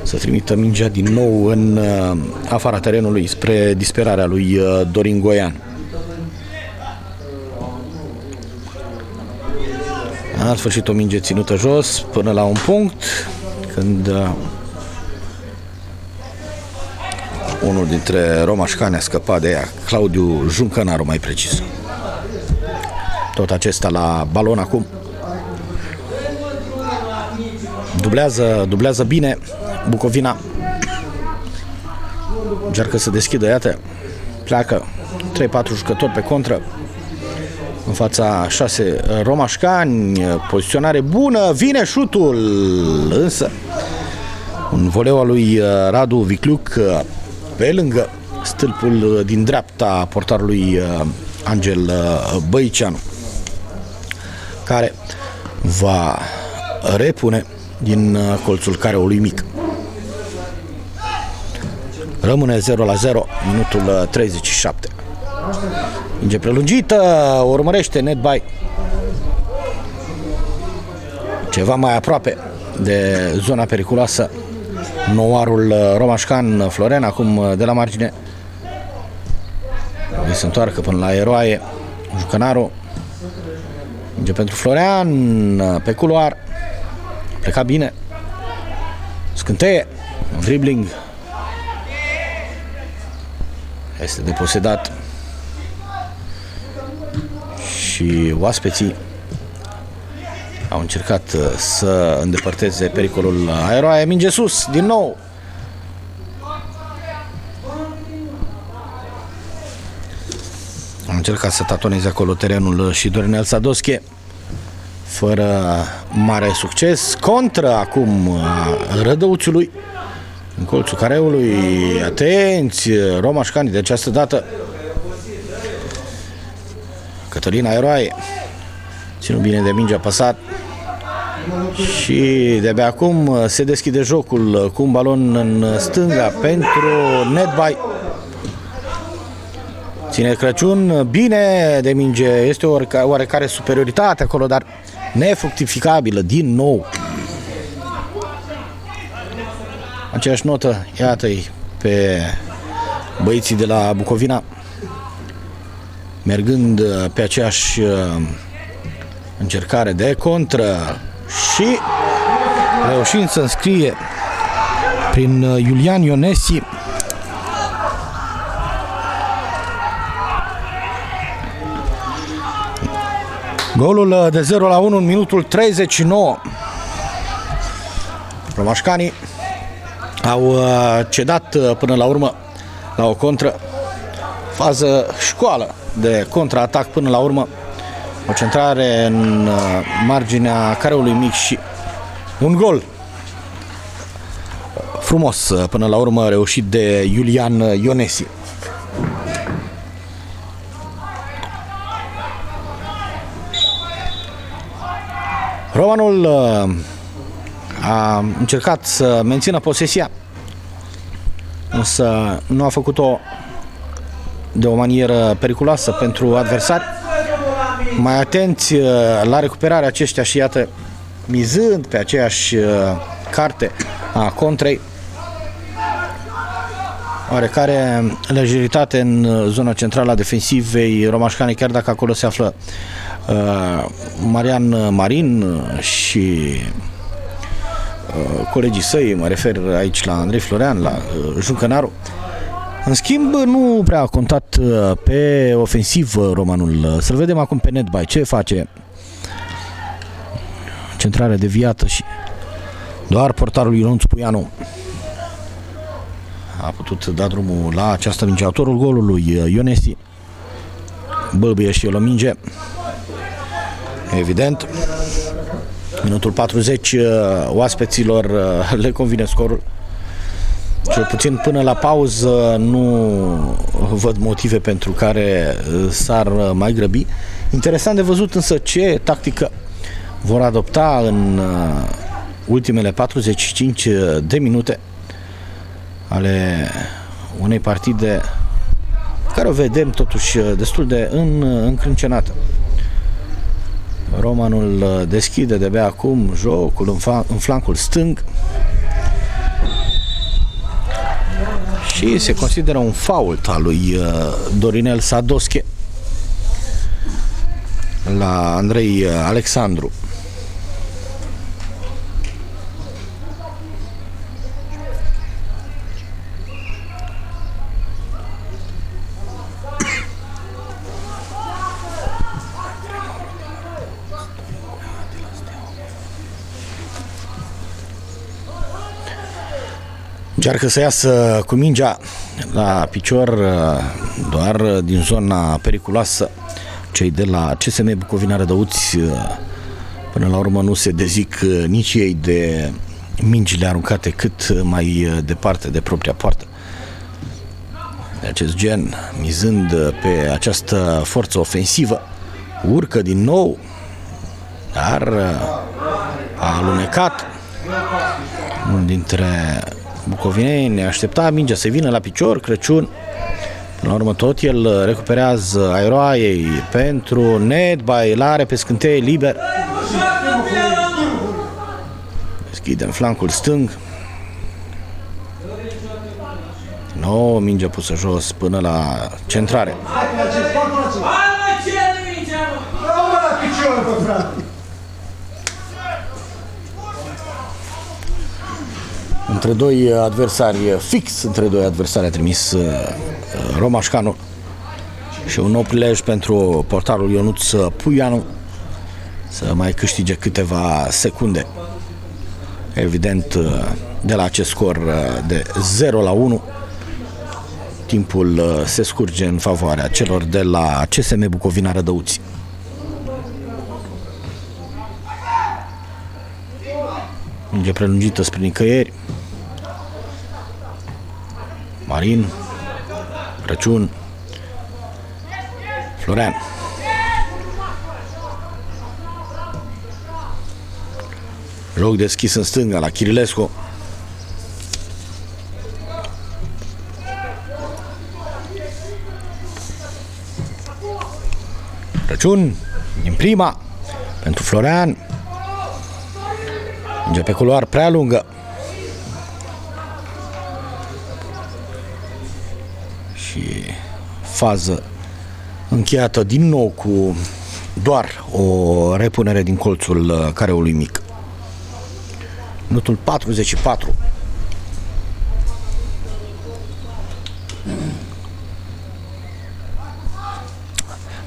să trimită mingea din nou în uh, afara terenului spre disperarea lui Dorin Goian. A sfârșit o minge ținută jos până la un punct când uh, unul dintre romașcani a scăpat de ea, Claudiu Juncănaru mai precis. Tot acesta la balon acum. Dublează, dublează bine Bucovina. Încearcă să deschidă, iată, pleacă 3-4 jucători pe contră în fața 6 romașcani, poziționare bună, vine șutul, însă un voleu al lui uh, Radu Vicluc uh, pe lângă stâlpul uh, din dreapta portarului Angel Băiceanu care va repune din colțul careului mic. Rămâne 0 la 0, minutul 37. Minge prelungită, urmărește Netbuy. Ceva mai aproape de zona periculoasă. Noarul Romașcan Floren, acum de la margine. Îi se întoarcă până la eroaie. Jucănaru. Minge pentru Florean, pe culoar. Pleca bine. Scânteie. Un dribbling. Este deposedat și oaspeții au încercat uh, să îndepărteze pericolul aeroaie. Minge sus, din nou. încercat să tatoneze acolo terenul și Dorinel Sadosche fără mare succes. Contră acum Rădăuțului în colțul careului. Atenți, Roma Șcani de această dată. Cătălina Eroaie. Ținut bine de mingea pasat. Și de-abia acum se deschide jocul cu un balon în stânga pentru Netby. Ține Crăciun bine de minge, este o oarecare superioritate acolo, dar nefructificabilă din nou. Aceeași notă, iată-i pe băieții de la Bucovina mergând pe aceeași uh, încercare de contră și reușind să înscrie prin uh, Iulian Ionesi Golul uh, de 0 la 1 în minutul 39. Romașcanii au uh, cedat uh, până la urmă la o contră. Fază școală de contraatac până la urmă o centrare în marginea careului mic și un gol frumos până la urmă reușit de Iulian Ionesi. Romanul uh, a încercat să mențină posesia, însă nu a făcut-o de o manieră periculoasă pentru adversari. Mai atenți uh, la recuperarea aceștia și iată, mizând pe aceeași uh, carte a contrei, oarecare lejeritate în zona centrală a defensivei romașcane, chiar dacă acolo se află Uh, Marian Marin și uh, colegii săi, mă refer aici la Andrei Florean, la uh, Jucănaru. În schimb, nu prea a contat pe ofensiv romanul. Să-l vedem acum pe Netby. Ce face? Centrare deviată și doar portarul Ionunț Puianu a putut da drumul la această minge. Autorul golului Ionesi bălbie și el o minge evident. Minutul 40, uh, oaspeților uh, le convine scorul. Cel puțin până la pauză nu văd motive pentru care uh, s-ar mai grăbi. Interesant de văzut însă ce tactică vor adopta în ultimele 45 de minute ale unei partide care o vedem totuși destul de în, încrâncenată. Romanul uh, deschide de-abia acum jocul în, în flancul stâng și se consideră un fault al lui uh, Dorinel Sadosche la Andrei uh, Alexandru. Încearcă să iasă cu mingea la picior uh, doar din zona periculoasă. Cei de la CSM Bucovina Rădăuți uh, până la urmă nu se dezic uh, nici ei de mingile aruncate cât mai departe de propria poartă. De acest gen, mizând pe această forță ofensivă, urcă din nou, dar a alunecat unul dintre bucovineni aștepta mingea să vină la picior, Crăciun. Până la urmă tot el recuperează aeroaiei pentru Nedby, îl are pe scânteie liber. Deschide în flancul stâng. Nou mingea pusă jos până la centrare. Hai, între doi adversari, fix între doi adversari a trimis uh, Romașcanu și un nou prilej pentru portarul Ionuț Puianu să mai câștige câteva secunde. Evident, uh, de la acest scor uh, de 0 la 1, timpul uh, se scurge în favoarea celor de la CSM Bucovina Rădăuți. Minge prelungită spre nicăieri. Marin, Răciun, Florean. Loc deschis în stânga la Chirilescu. Răciun din prima pentru Florean. Merge pe culoar prea lungă. Și fază încheiată din nou cu doar o repunere din colțul uh, careului mic. Minutul 44.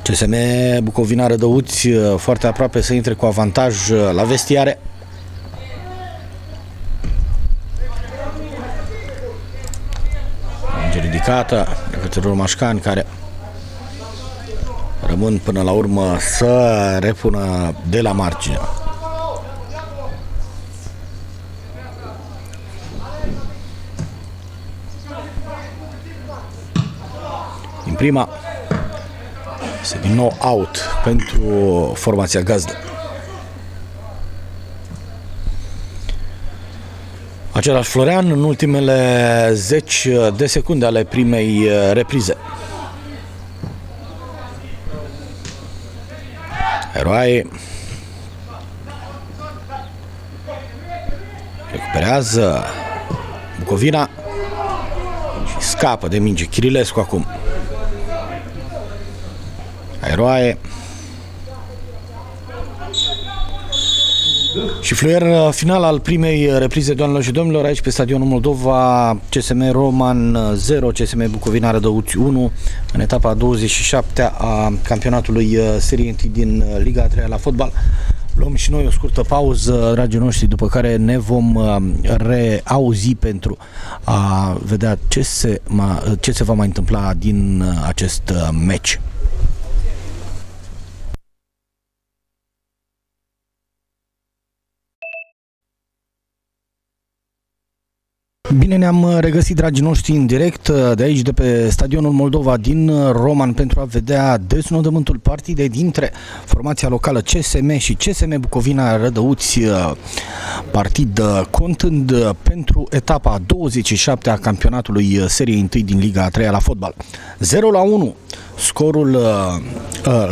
CSM Bucovina Rădăuți uh, foarte aproape să intre cu avantaj uh, la vestiare. Minge ridicată de către Romașcan care rămân până la urmă să repună de la margine. Din prima este din nou out pentru formația gazdă. Același Florean în ultimele 10 de secunde ale primei reprize. Eroaie recuperează Bucovina și scapă de minge Chirilescu acum. Eroaie Și fluier uh, final al primei uh, reprize, doamnelor și domnilor, aici pe stadionul Moldova, CSM Roman 0, uh, CSM Bucovina Rădăuți 1, în etapa 27 a campionatului serie 1 din Liga 3 la fotbal. Luăm și noi o scurtă pauză, dragii noștri, după care ne vom reauzi pentru a vedea ce se, ce se va mai întâmpla din acest meci. Bine ne-am uh, regăsit, dragii noștri, în direct uh, de aici, de pe stadionul Moldova din uh, Roman, pentru a vedea desnodământul partidei dintre formația locală CSM și CSM Bucovina Rădăuți, partid contând pentru etapa 27 a campionatului seriei 1 din Liga a 3 la fotbal. 0 la 1, scorul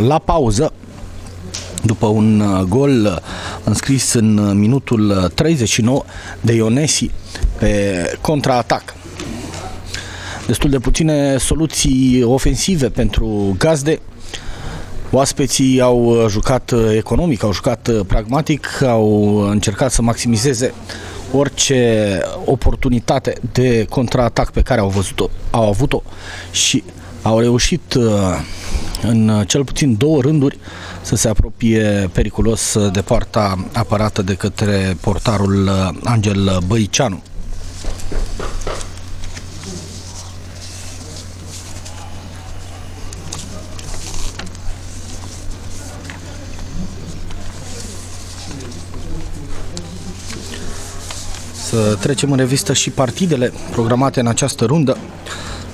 la pauză, după un gol înscris în minutul 39 de Ionesi pe contraatac. Destul de puține soluții ofensive pentru gazde. Oaspeții au jucat economic, au jucat pragmatic, au încercat să maximizeze orice oportunitate de contraatac pe care au văzut-o, au avut-o și au reușit uh, în cel puțin două rânduri să se apropie periculos de poarta apărată de către portarul uh, Angel Băiceanu. Să trecem în revistă și partidele programate în această rundă.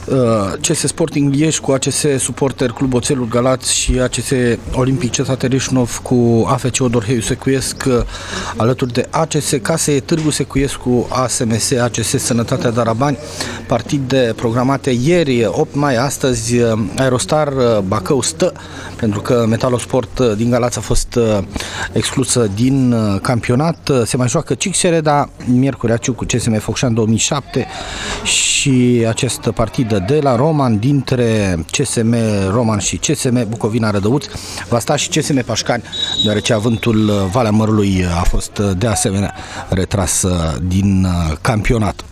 Uh, CS Sporting Lieș cu ACS Suporter Club Oțelul Galați și ACS Olimpic Cetate Rișnov cu AFC Odorheiu Secuiesc uh, alături de ACS Case Târgu Secuiesc ASMS ACS Sănătatea Darabani partide programate ieri 8 mai, astăzi uh, Aerostar Bacău stă pentru că Metalosport din Galați a fost exclusă din campionat. Se mai joacă Cixere, dar miercuri cu CSM Focșan 2007 și acest partid partidă de la Roman dintre CSM Roman și CSM Bucovina Rădăuți. Va sta și CSM Pașcani, deoarece avântul Valea Mărului a fost de asemenea retras din campionat.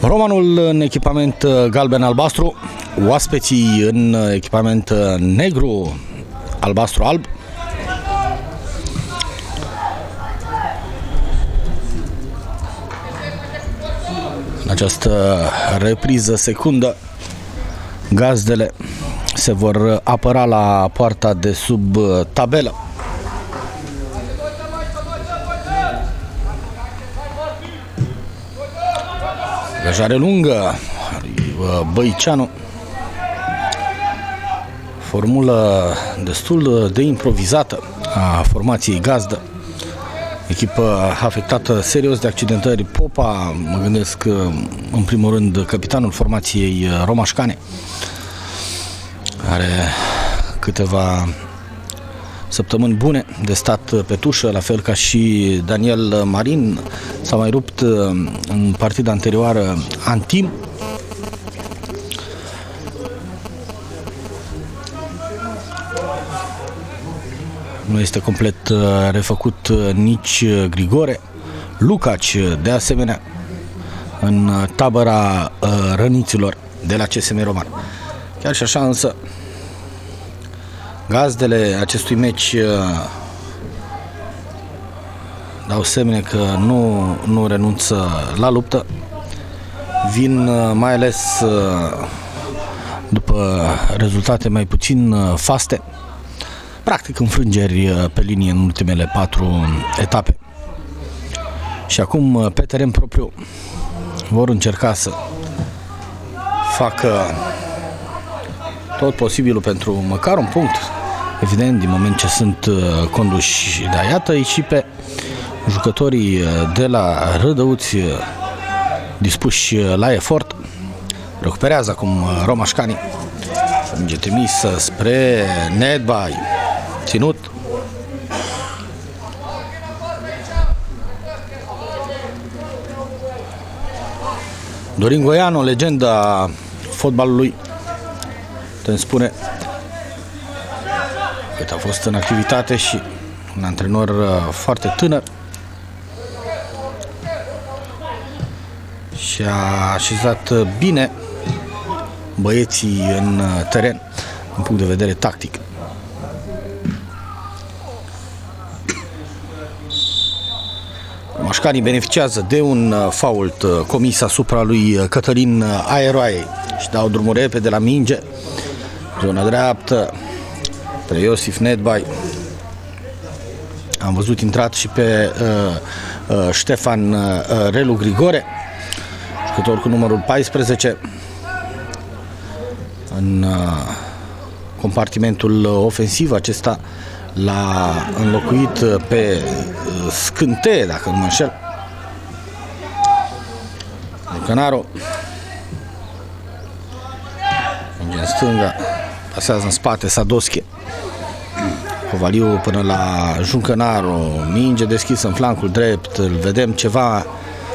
Romanul în echipament galben-albastru, oaspeții în echipament negru albastru-alb. În această repriză secundă, gazdele se vor apăra la poarta de sub tabelă. Angajare lungă, Băiceanu. Formulă destul de improvizată a formației gazdă. Echipă afectată serios de accidentări. Popa, mă gândesc în primul rând capitanul formației Romașcane, are câteva săptămâni bune de stat pe tușă, la fel ca și Daniel Marin. S-a mai rupt în partida anterioară Antim. Nu este complet uh, refăcut uh, nici uh, Grigore. Lucaci, de asemenea, în tabăra răniților de la CSM Roman. Chiar și așa însă, gazdele acestui meci dau semne că nu, nu renunță la luptă. Vin mai ales după rezultate mai puțin faste practic înfrângeri uh, pe linie în ultimele patru etape. Și acum, uh, pe teren propriu, vor încerca să facă tot posibilul pentru măcar un punct, evident, din moment ce sunt uh, conduși. Dar iată și pe jucătorii de la Rădăuți dispuși la efort. Recuperează acum Romașcani. Minge trimisă spre Nedbai ținut. Dorin Goianu, legenda fotbalului, te spune cât a fost în activitate și un antrenor uh, foarte tânăr și a așezat bine băieții în uh, teren din punct de vedere tactic. Mașcanii beneficiază de un uh, fault uh, comis asupra lui uh, Cătălin Aeroaei și dau drumul repede la minge. Zona dreaptă pe Iosif Nedbai. Am văzut intrat și pe uh, uh, Ștefan uh, Relu Grigore, jucător cu numărul 14 în uh, compartimentul ofensiv acesta l-a înlocuit pe scânteie, dacă nu mă înșel. Canaru. Minge în stânga. Pasează în spate Sadosche. Covaliu până la Juncănaru. Minge deschisă în flancul drept. Îl vedem ceva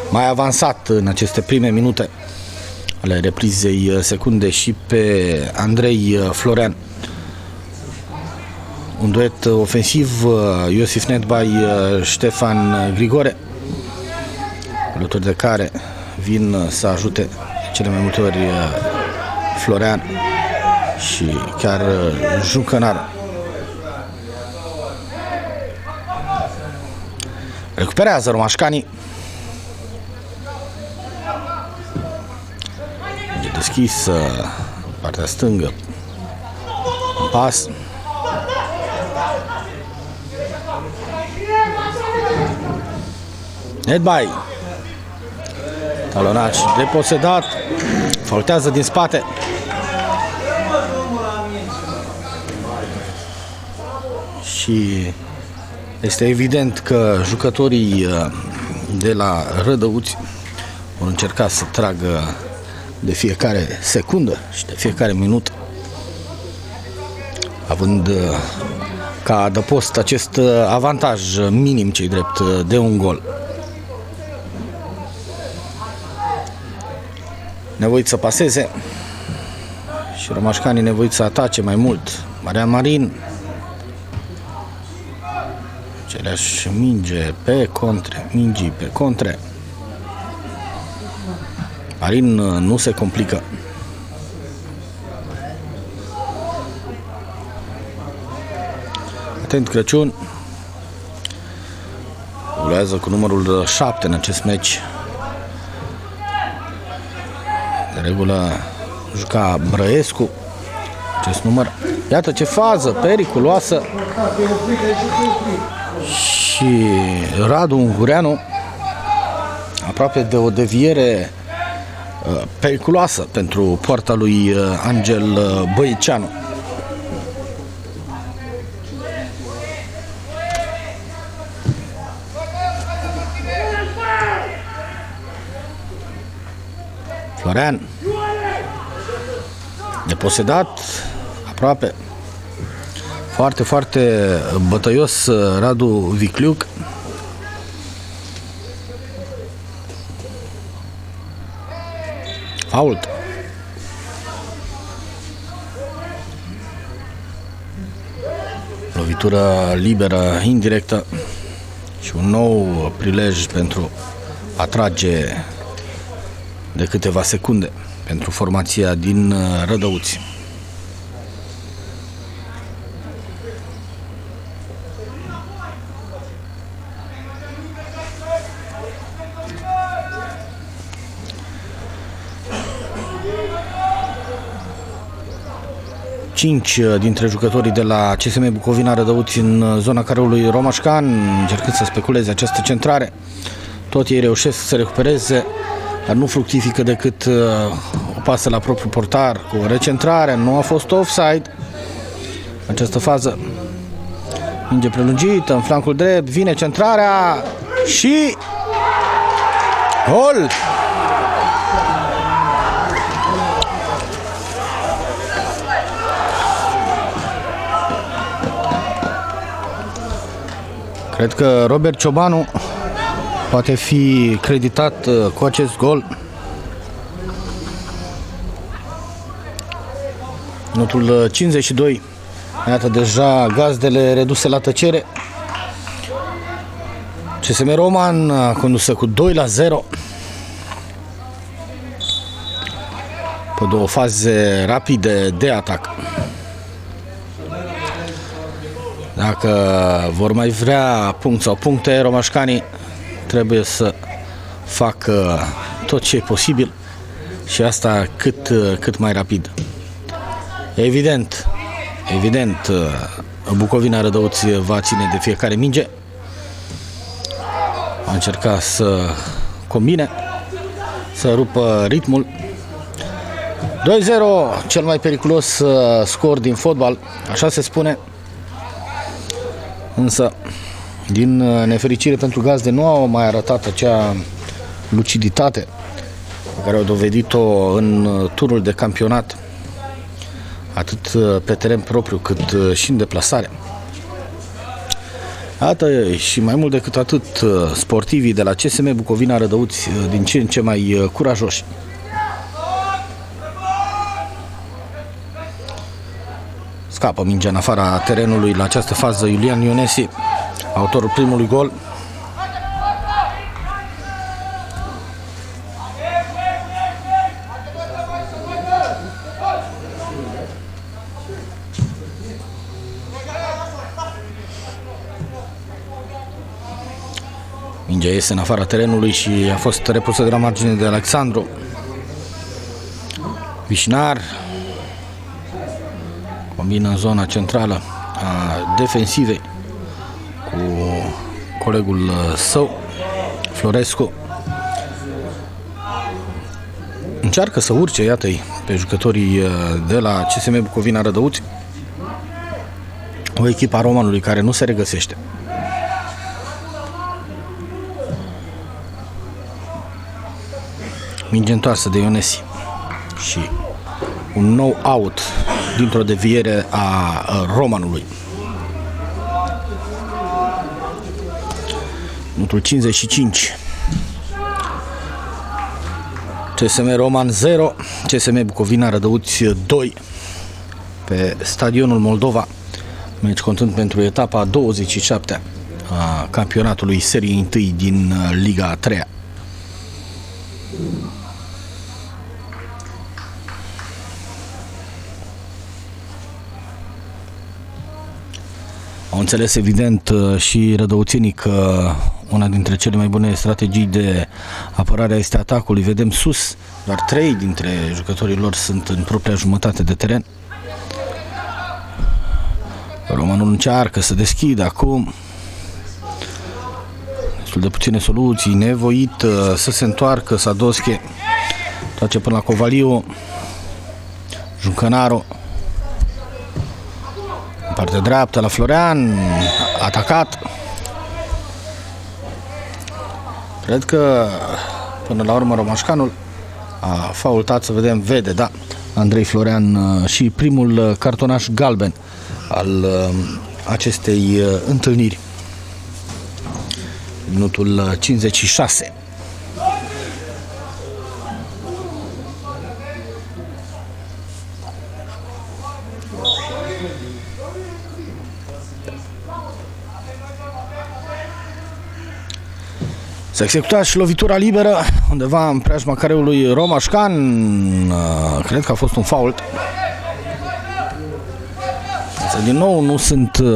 mai avansat în aceste prime minute ale reprizei secunde și pe Andrei Florean un duet ofensiv, uh, Iosif Nedbai, uh, Ștefan Grigore, alături de care vin uh, să ajute cele mai multe ori Florean și chiar Juncănar. Recuperează Romașcanii. Deschis partea stângă. Un pas. Nedbai. Talonaci deposedat. Faultează din spate. Și este evident că jucătorii uh, de la Rădăuți vor încerca să tragă de fiecare secundă și de fiecare minut având uh, ca adăpost acest uh, avantaj minim cei drept de un gol. Nevoit să paseze și romașcanii nevoit să atace mai mult. Maria Marin aceleași minge pe contre, mingii pe contre. Marin nu se complică. Atent Crăciun. Rulează cu numărul 7 în acest meci. Regulă juca Brăescu acest număr. Iată ce fază periculoasă. Și Radu Ungureanu aproape de o deviere uh, periculoasă pentru poarta lui uh, Angel uh, Băiceanu. Florean deposedat aproape. Foarte, foarte bătăios Radu Vicliuc. Fault. Lovitură liberă, indirectă și un nou prilej pentru a trage de câteva secunde pentru formația din Rădăuți. cinci uh, dintre jucătorii de la CSM Bucovina rădăuți în uh, zona careului Romașcan, încercând să speculeze această centrare. Tot ei reușesc să recupereze, dar nu fructifică decât uh, o pasă la propriul portar cu o recentrare. Nu a fost offside această fază. Minge prelungită în flancul drept, vine centrarea și gol! Cred că Robert Ciobanu poate fi creditat uh, cu acest gol. Notul 52. Uh, Iată deja gazdele reduse la tăcere. CSM Roman a condusă cu 2 la 0. Pe două faze rapide de atac. Dacă vor mai vrea punct sau puncte, romașcanii trebuie să facă tot ce e posibil și asta cât, cât mai rapid. Evident, evident, Bucovina Rădăuți va ține de fiecare minge. Va încerca să combine, să rupă ritmul. 2-0, cel mai periculos uh, scor din fotbal, așa se spune. Însă, din uh, nefericire pentru gazde, nu au mai arătat acea luciditate pe care au dovedit-o în uh, turul de campionat, atât uh, pe teren propriu cât și în deplasare. Iată și mai mult decât atât, sportivii de la CSM Bucovina Rădăuți din ce în ce mai curajoși. Scapă mingea în afara terenului la această fază Iulian Ionesi, autorul primului gol. Mingea iese în afara terenului și a fost repusă de la margine de Alexandru. Vișnar combină în zona centrală a defensivei cu colegul uh, său, Florescu. Încearcă să urce, iată-i, pe jucătorii uh, de la CSM Bucovina Rădăuți. O echipă a Romanului care nu se regăsește. Minge întoarsă de Ionesi și un nou out dintr-o deviere a Romanului. Minutul 55. CSM Roman 0, CSM Bucovina Rădăuți 2 pe stadionul Moldova, meci contând pentru etapa 27 a campionatului seriei 1 din Liga 3. Au înțeles evident și rădăuțenii că una dintre cele mai bune strategii de apărare este atacului. Vedem sus, doar trei dintre jucătorii lor sunt în propria jumătate de teren. Romanul încearcă să deschidă acum. Destul de puține soluții, nevoit uh, să se întoarcă Sadosche. Toace până la Covaliu. Juncănaru. În partea dreaptă la Florean. Atacat. Cred că până la urmă Romașcanul a faultat, să vedem, vede, da, Andrei Florean uh, și primul uh, cartonaș galben al uh, acestei întâlniri. Minutul 56. S-a executat și lovitura liberă undeva în preajma careului Romașcan. Uh, cred că a fost un fault. Însă, din nou, nu sunt uh,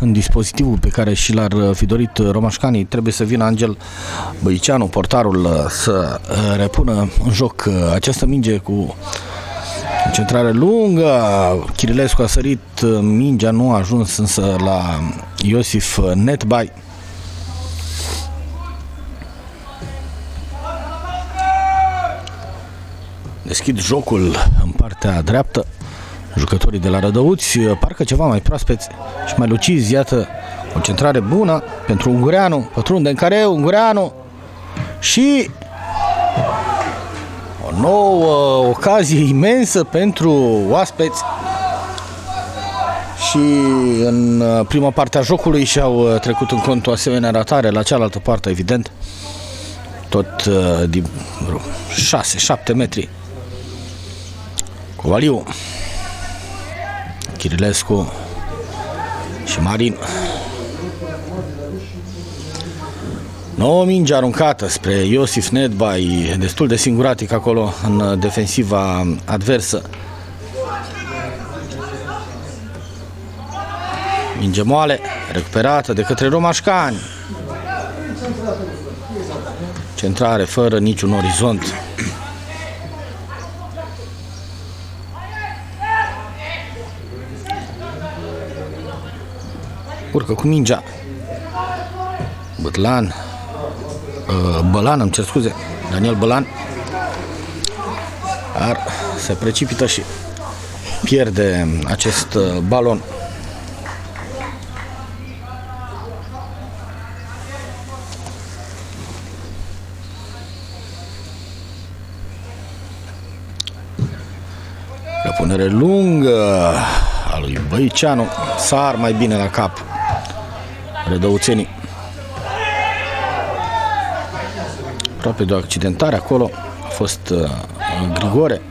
în dispozitivul pe care și l-ar fi dorit Romașcanii. Trebuie să vină Angel Băiceanu, portarul, uh, să repună în joc această minge cu centrare lungă. Chirilescu a sărit, mingea nu a ajuns însă la Iosif Netbai. Deschid jocul în partea dreaptă. Jucătorii de la Rădăuți, parcă ceva mai proaspeți și mai lucizi, iată, o centrare bună pentru Ungureanu, pătrunde în care Ungureanu. Și o nouă ocazie imensă pentru oaspeți. Și în prima parte a jocului și-au trecut în cont o asemenea ratare, la cealaltă parte, evident, tot uh, din 6-7 metri Covaliu, Chirilescu și Marin. Nouă minge aruncată spre Iosif Nedbai, destul de singuratic acolo în defensiva adversă. Minge moale, recuperată de către Romașcani. Centrare fără niciun orizont. Urcă cu mingea. Bătlan, uh, Bălan, îmi cer scuze, Daniel Bălan, ar se precipită și pierde acest uh, balon. Răpunere lungă a lui Băiceanu, sar mai bine la cap rădăuțenii. Aproape de o accidentare acolo a fost uh, Grigore.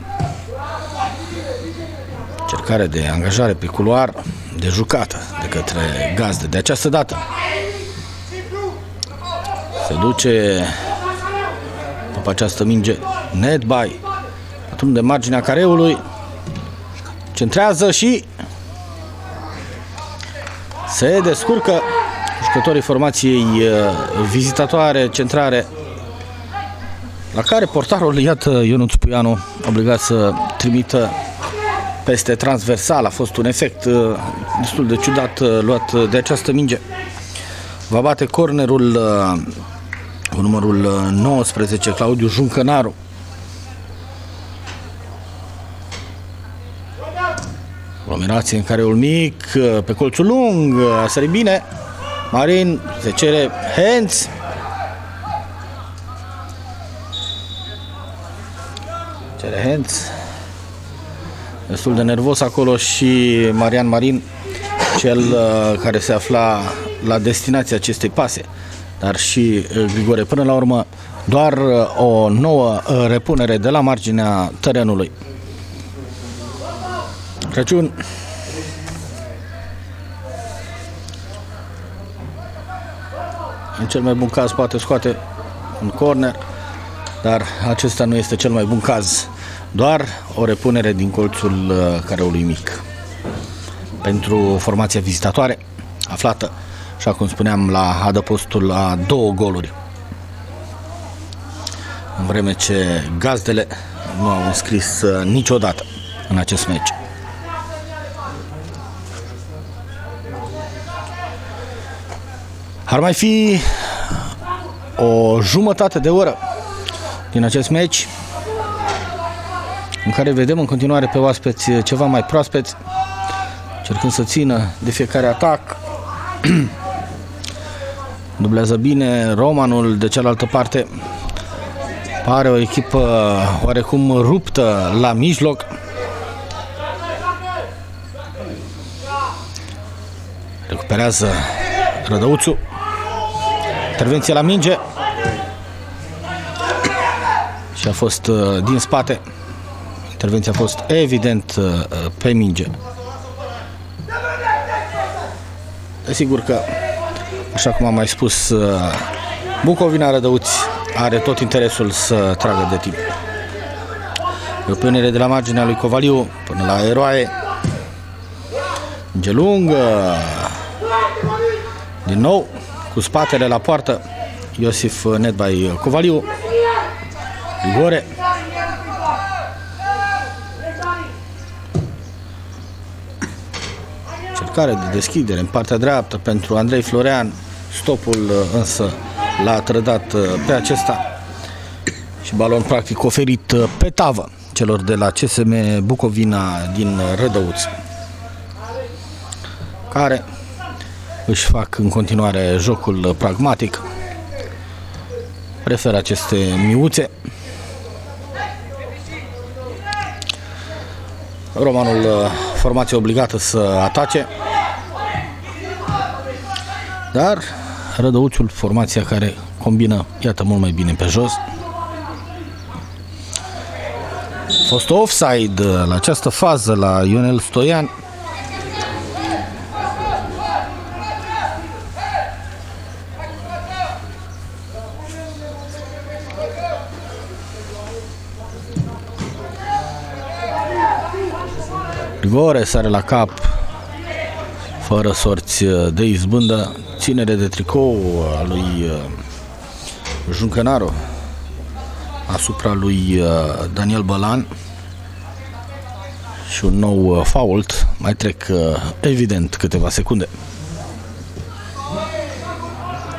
Cercare de angajare pe culoar de jucată de către gazdă. De această dată se duce după această minge Nedbai atunci de marginea careului centrează și se descurcă jucătorii formației uh, vizitatoare, centrare, la care portarul, iată, Ionuț Puianu, obligat să trimită peste transversal. A fost un efect uh, destul de ciudat uh, luat de această minge. Va bate cornerul cu numărul 19, Claudiu Juncănaru. Aglomerație în careul mic, pe colțul lung, a sărit bine. Marin se cere hands. Cere hands. Destul de nervos acolo și Marian Marin, cel uh, care se afla la destinația acestei pase, dar și uh, Grigore. Până la urmă, doar uh, o nouă repunere de la marginea terenului. Crăciun În cel mai bun caz poate scoate un corner, dar acesta nu este cel mai bun caz. Doar o repunere din colțul uh, careului mic. Pentru formația vizitatoare, aflată, așa cum spuneam, la adăpostul la două goluri. În vreme ce gazdele nu au înscris uh, niciodată în acest meci. Ar mai fi o jumătate de oră din acest meci în care vedem în continuare pe oaspeți ceva mai proaspeți cercând să țină de fiecare atac. Dublează bine Romanul de cealaltă parte. Pare o echipă oarecum ruptă la mijloc. Recuperează Rădăuțu intervenție la minge și a fost uh, din spate intervenția a fost evident uh, pe minge Desigur că, așa cum am mai spus, uh, Bucovina Rădăuți are tot interesul să tragă de timp. Propunere de la marginea lui Covaliu până la eroaie. Gelungă. Din nou, cu spatele la poartă, Iosif Nedbai Covaliu. Igore. încercare de deschidere în partea dreaptă pentru Andrei Florean. Stopul uh, însă l-a trădat uh, pe acesta și balon practic oferit uh, pe tavă celor de la CSM Bucovina din Rădăuț care își fac în continuare jocul pragmatic preferă aceste miuțe Romanul formație obligată să atace dar Rădăuțul, formația care combină, iată, mult mai bine pe jos. A fost offside la această fază la Ionel Stoian. Grigore sare la cap fără sorți de izbândă ținere de tricou a lui uh, Juncănaru asupra lui uh, Daniel Bălan și un nou uh, fault. Mai trec evident câteva secunde.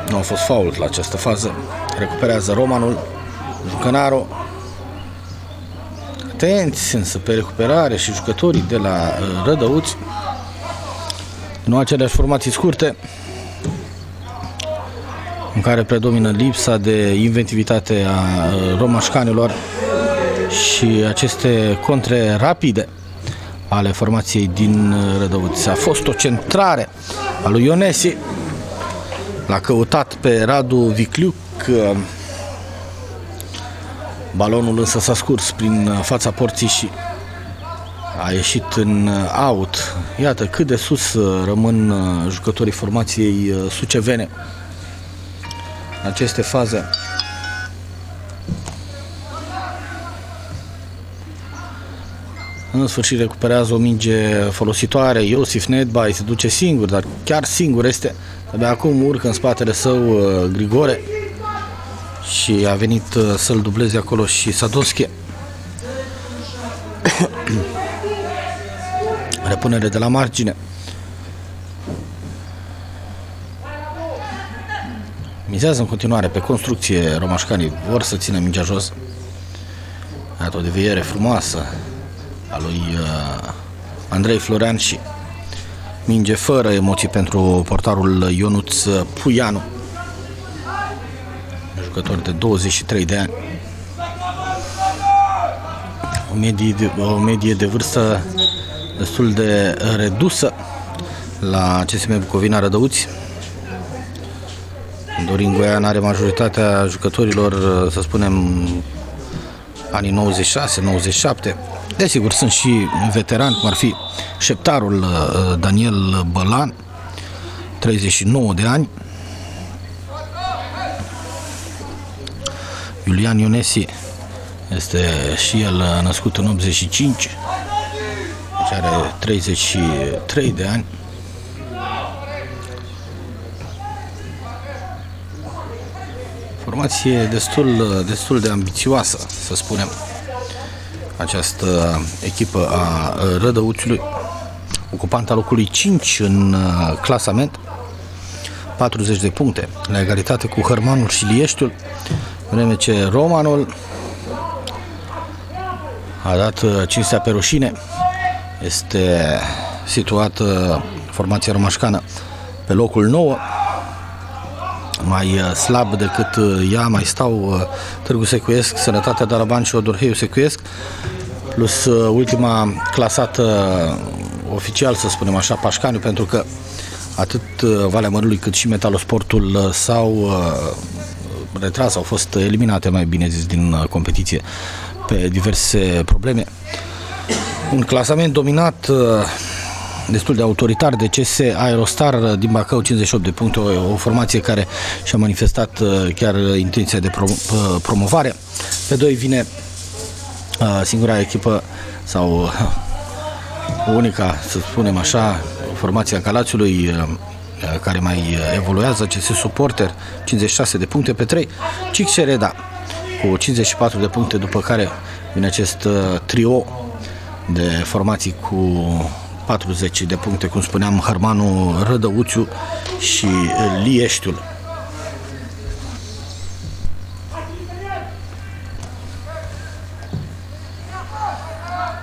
Nu a fost fault la această fază. Recuperează Romanul, Juncănaru. Atenți însă pe recuperare și jucătorii de la Rădăuți. Nu aceleași formații scurte în care predomină lipsa de inventivitate a uh, romașcanilor și aceste contre rapide ale formației din uh, Rădăuți. A fost o centrare a lui Ionesi, l-a căutat pe Radu Vicliuc, balonul însă s-a scurs prin uh, fața porții și a ieșit în out. Iată cât de sus rămân jucătorii formației sucevene aceste faze. În sfârșit recuperează o minge folositoare, Iosif Nedbai se duce singur, dar chiar singur este. Abia acum urcă în spatele său uh, Grigore și a venit uh, să-l dubleze acolo și Sadosche. Repunere de la margine. Mizează în continuare pe construcție romașcanii, vor să țină mingea jos. Iată o deviere frumoasă a lui uh, Andrei Florean și minge fără emoții pentru portarul Ionuț Puianu. Jucător de 23 de ani. O medie de, o medie de vârstă destul de redusă la CSM Bucovina Rădăuți. Dorin Goian are majoritatea jucătorilor, să spunem, anii 96-97. Desigur, sunt și veterani, cum ar fi șeptarul uh, Daniel Bălan, 39 de ani. Iulian Ionesie. Este și el născut în 85, deci are 33 de ani. Formație destul, destul de ambițioasă, să spunem, această echipă a Rădăuțului, ocupanta locului 5 în uh, clasament, 40 de puncte, la egalitate cu Hărmanul și Lieștiul, vreme ce Romanul a dat uh, cinstea pe rușine, este situată formația romașcană pe locul 9, mai uh, slab decât uh, ea, mai stau uh, Târgu Secuiesc, Sănătatea Daraban și Odorheiu Secuiesc, plus ultima clasată oficial, să spunem așa, Pașcaniu, pentru că atât Valea Mărului cât și Metalosportul s-au retras, au fost eliminate, mai bine zis, din competiție pe diverse probleme. Un clasament dominat destul de autoritar de CS Aerostar din Bacău, 58 de puncte, o, o formație care și-a manifestat uh, chiar intenția de prom uh, promovare. Pe doi vine uh, singura echipă sau unica, să spunem așa, formația Galațiului care mai evoluează, CS Suporter, 56 de puncte pe 3, Cic Reda cu 54 de puncte, după care vine acest trio de formații cu 40 de puncte, cum spuneam, Hărmanu Rădăuțiu și Lieștiul.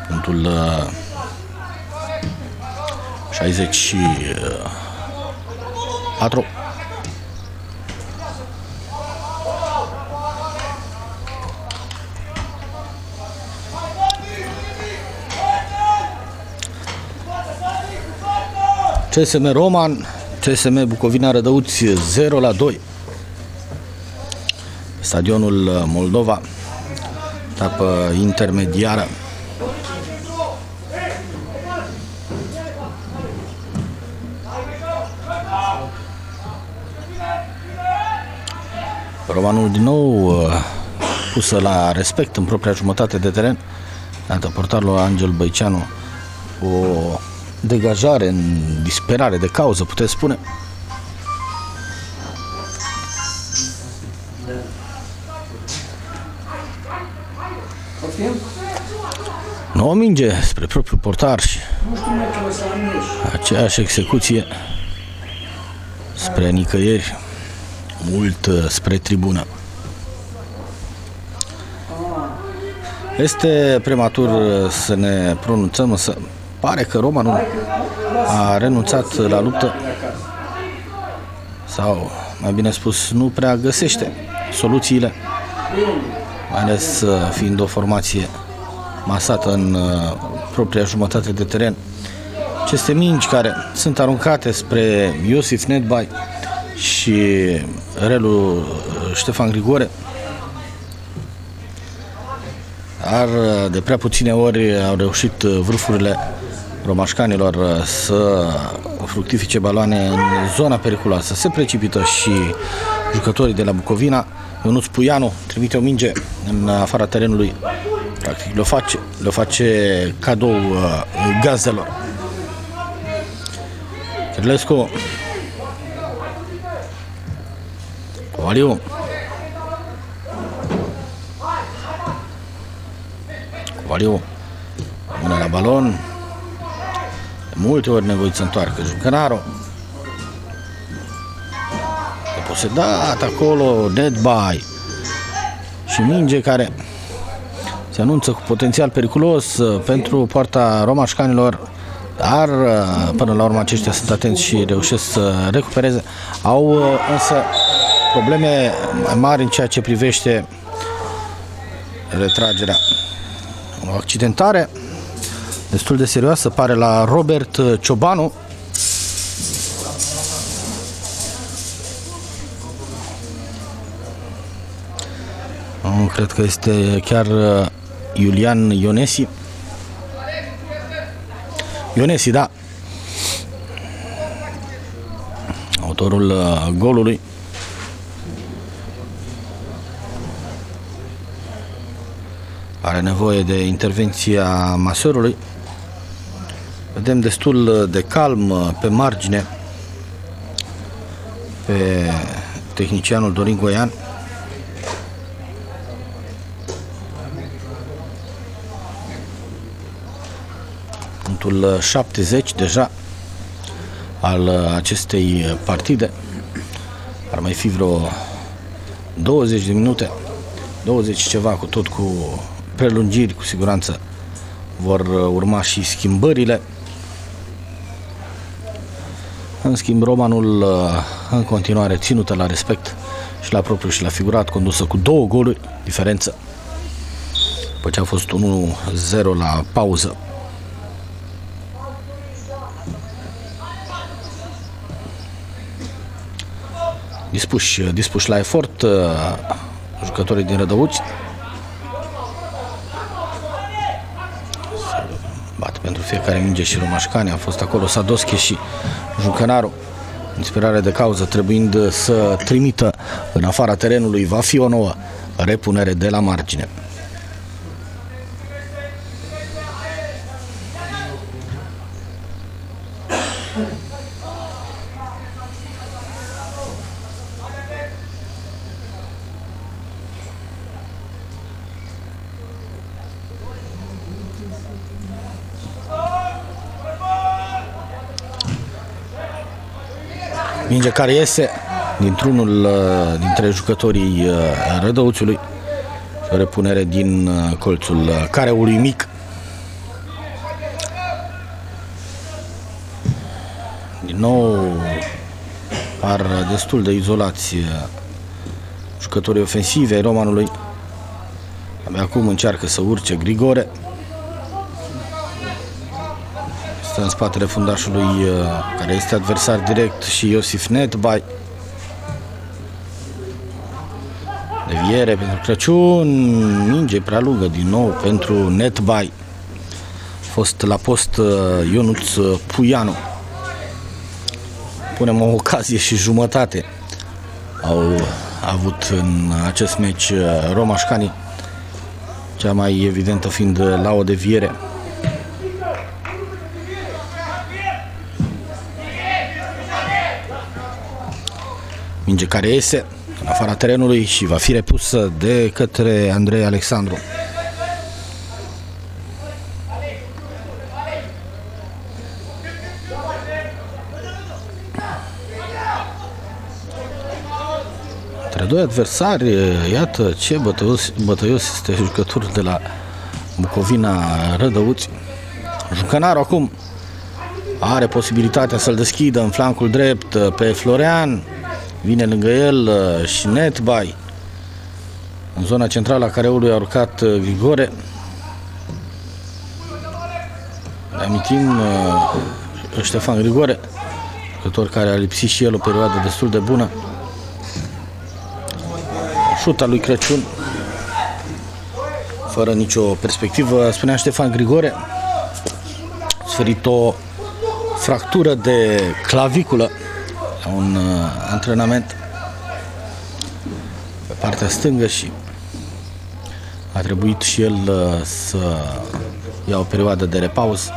Punctul 64 CSM Roman, CSM Bucovina Rădăuți 0 la 2. Stadionul Moldova, etapă intermediară. Romanul din nou uh, pusă la respect în propria jumătate de teren. Iată, portarul Angel Băiceanu o degajare, în disperare de cauză, puteți spune? Nu o minge spre propriul portar și aceeași execuție spre nicăieri, mult uh, spre tribună. Este prematur uh, să ne pronunțăm, însă pare că Roma nu a renunțat la luptă sau, mai bine spus, nu prea găsește soluțiile, mai ales uh, fiind o formație masată în uh, propria jumătate de teren. Aceste mingi care sunt aruncate spre Iosif Nedbai și Relu uh, Ștefan Grigore, dar de prea puține ori au reușit vârfurile romașcanilor uh, să fructifice baloane în zona periculoasă. Se precipită și jucătorii de la Bucovina. Ionuț Puianu trimite o minge în afara terenului. Practic le face, le face cadou uh, gazelor. Chirlescu Covaliu Covaliu Mâna la balon multe ori nevoit să întoarcă jucănarul. E posedat acolo dead by și minge care se anunță cu potențial periculos uh, pentru poarta romașcanilor dar uh, până la urmă aceștia sunt atenți și reușesc să recupereze. Au uh, însă probleme mai mari în ceea ce privește retragerea. O accidentare destul de serioasă, pare la Robert uh, Ciobanu. Nu, cred că este chiar uh, Iulian Ionesi. Ionesi, da. Autorul uh, golului. Are nevoie de intervenția masorului. Vedem destul de calm pe margine pe tehnicianul Dorin Goian. punctul 70 deja al acestei partide. Ar mai fi vreo 20 de minute, 20 ceva cu tot cu prelungiri, cu siguranță vor urma și schimbările. În schimb, Romanul în continuare ținută la respect și la propriu și la figurat, condusă cu două goluri, diferență. După ce a fost 1-0 la pauză. Dispuși, dispuși la efort jucătorii din Rădăuți. Pentru fiecare minge și Romașcani. A fost acolo Sadosche și Jucănaru. Inspirare de cauză, trebuind să trimită în afara terenului, va fi o nouă repunere de la margine. Minge care iese dintr-unul uh, dintre jucătorii uh, Rădăuțului. O repunere din uh, colțul careului mic. Din nou par destul de izolați jucătorii ofensivi ai Romanului. Abia acum încearcă să urce Grigore. Stă în spatele fundașului uh, care este adversar direct și Iosif Netbai. Deviere pentru Crăciun, minge prea lungă din nou pentru Netbai. Fost la post uh, Ionuț uh, Puianu. Punem o ocazie și jumătate au avut în acest meci Romașcanii, cea mai evidentă fiind la o deviere. Minge care iese în afara terenului și va fi repusă de către Andrei Alexandru. Între doi adversari, iată ce bătăios, bătăios este jucătorul de la Bucovina Rădăuți. Jucănarul acum are posibilitatea să-l deschidă în flancul drept pe Florean. Vine lângă el uh, și Netbai. În zona centrală a careului a urcat uh, Grigore. Ne amintim uh, Ștefan Grigore, jucător care a lipsit și el o perioadă destul de bună. Șuta lui Crăciun, fără nicio perspectivă, spunea Ștefan Grigore, sferit o fractură de claviculă la un uh, antrenament pe partea stângă și a trebuit și el uh, să ia o perioadă de repaus.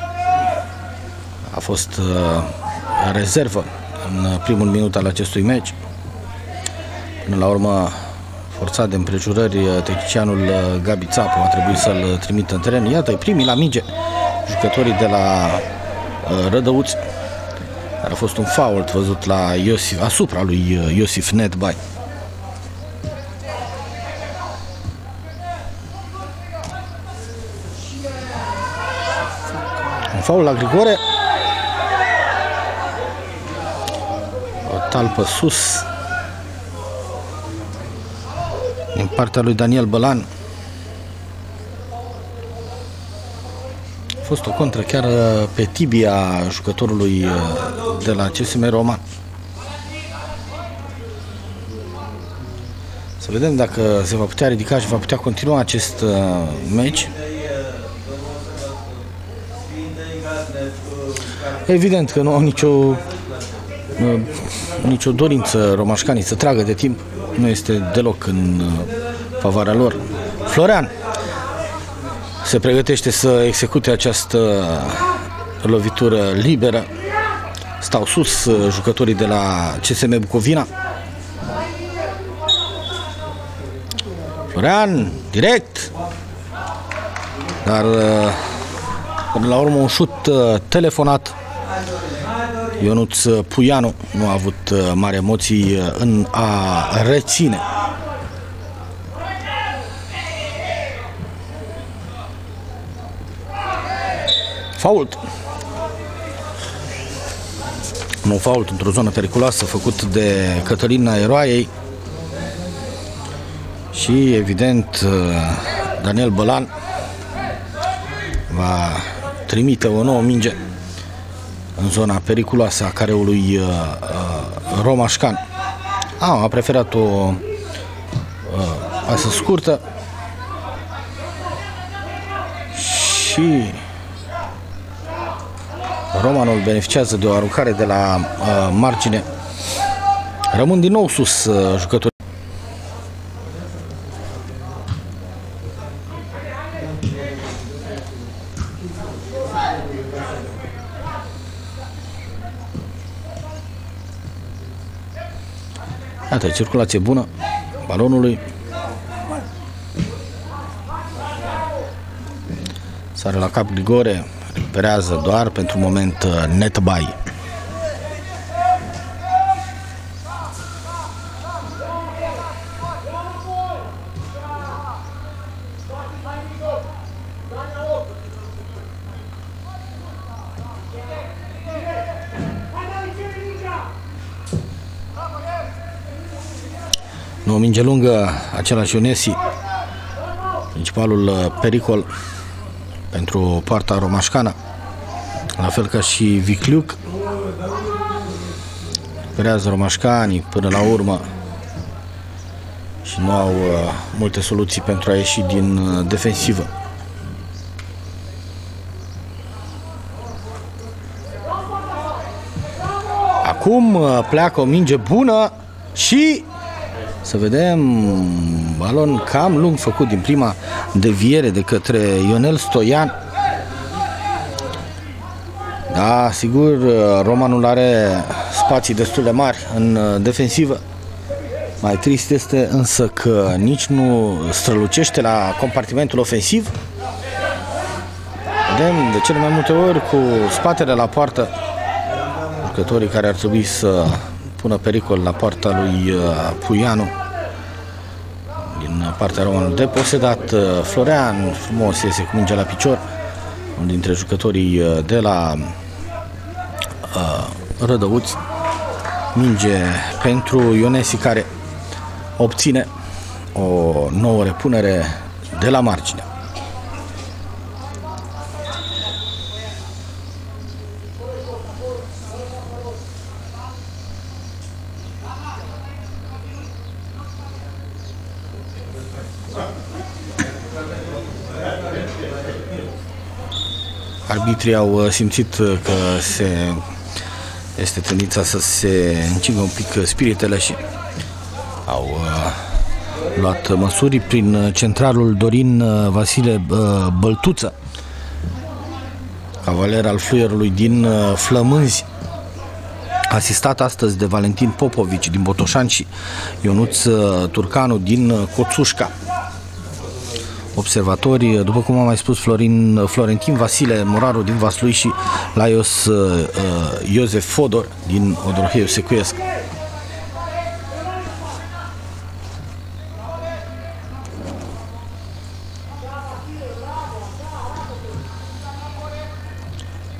A fost uh, rezervă în primul minut al acestui meci. Până la urmă, forțat de împrejurări, uh, tehnicianul uh, Gabi Țapu a trebuit să-l trimită în teren. Iată, primii la minge, jucătorii de la uh, Rădăuți care a fost un fault văzut la Iosif, asupra lui uh, Iosif Nedbai. Un faul la Grigore. O talpă sus. Din partea lui Daniel Bălan. Fost o contră chiar uh, pe tibia jucătorului uh, de la CSM Roman. Să vedem dacă se va putea ridica și va putea continua acest uh, meci. Evident că nu au nicio nicio dorință romașcanii să tragă de timp. Nu este deloc în favoarea lor. Florean se pregătește să execute această lovitură liberă. Stau sus uh, jucătorii de la CSM Bucovina. Florean, direct. Dar uh, Până la urmă un șut uh, telefonat. Ionuț Puianu nu a avut uh, mari emoții uh, în a reține. Fault. Un fault într-o zonă periculoasă făcut de Cătălina Eroaiei și evident Daniel Bălan va trimite o nouă minge în zona periculoasă a careului uh, uh, Romașcan. A, a preferat o uh, pasă scurtă și Romanul beneficiază de o aruncare de la uh, margine. Rămân din nou sus uh, jucătorii. Iată, circulație bună balonului. Sare la cap Grigore, recuperează doar pentru moment uh, net by. Nu, o minge lungă, același Ionesi, principalul uh, pericol pentru poarta romașcană, la fel ca și Vicliuc. Creează romașcanii până la urmă și nu au uh, multe soluții pentru a ieși din uh, defensivă. Acum uh, pleacă o minge bună și să vedem balon cam lung făcut din prima deviere de către Ionel Stoian. Da, sigur, Romanul are spații destul de mari în defensivă. Mai trist este însă că nici nu strălucește la compartimentul ofensiv. Vedem de cele mai multe ori cu spatele la poartă jucătorii care ar trebui să pună pericol la poarta lui uh, Puianu din partea romanului deposedat. Uh, Florean frumos iese cu mingea la picior, unul dintre jucătorii uh, de la uh, Rădăuți. Minge pentru Ionesi care obține o nouă repunere de la margine. Arbitrii au uh, simțit uh, că se este tendința să se încingă un pic spiritele și au uh, luat măsuri prin centralul Dorin Vasile Băltuță, cavaler al fluierului din Flămânzi, asistat astăzi de Valentin Popovici din Botoșan și Ionuț Turcanu din Coțușca observatori, după cum am mai spus, Florin, Florentin Vasile Moraru din Vaslui și Laios uh, uh, Iosef Fodor din Odorheiu Secuiesc.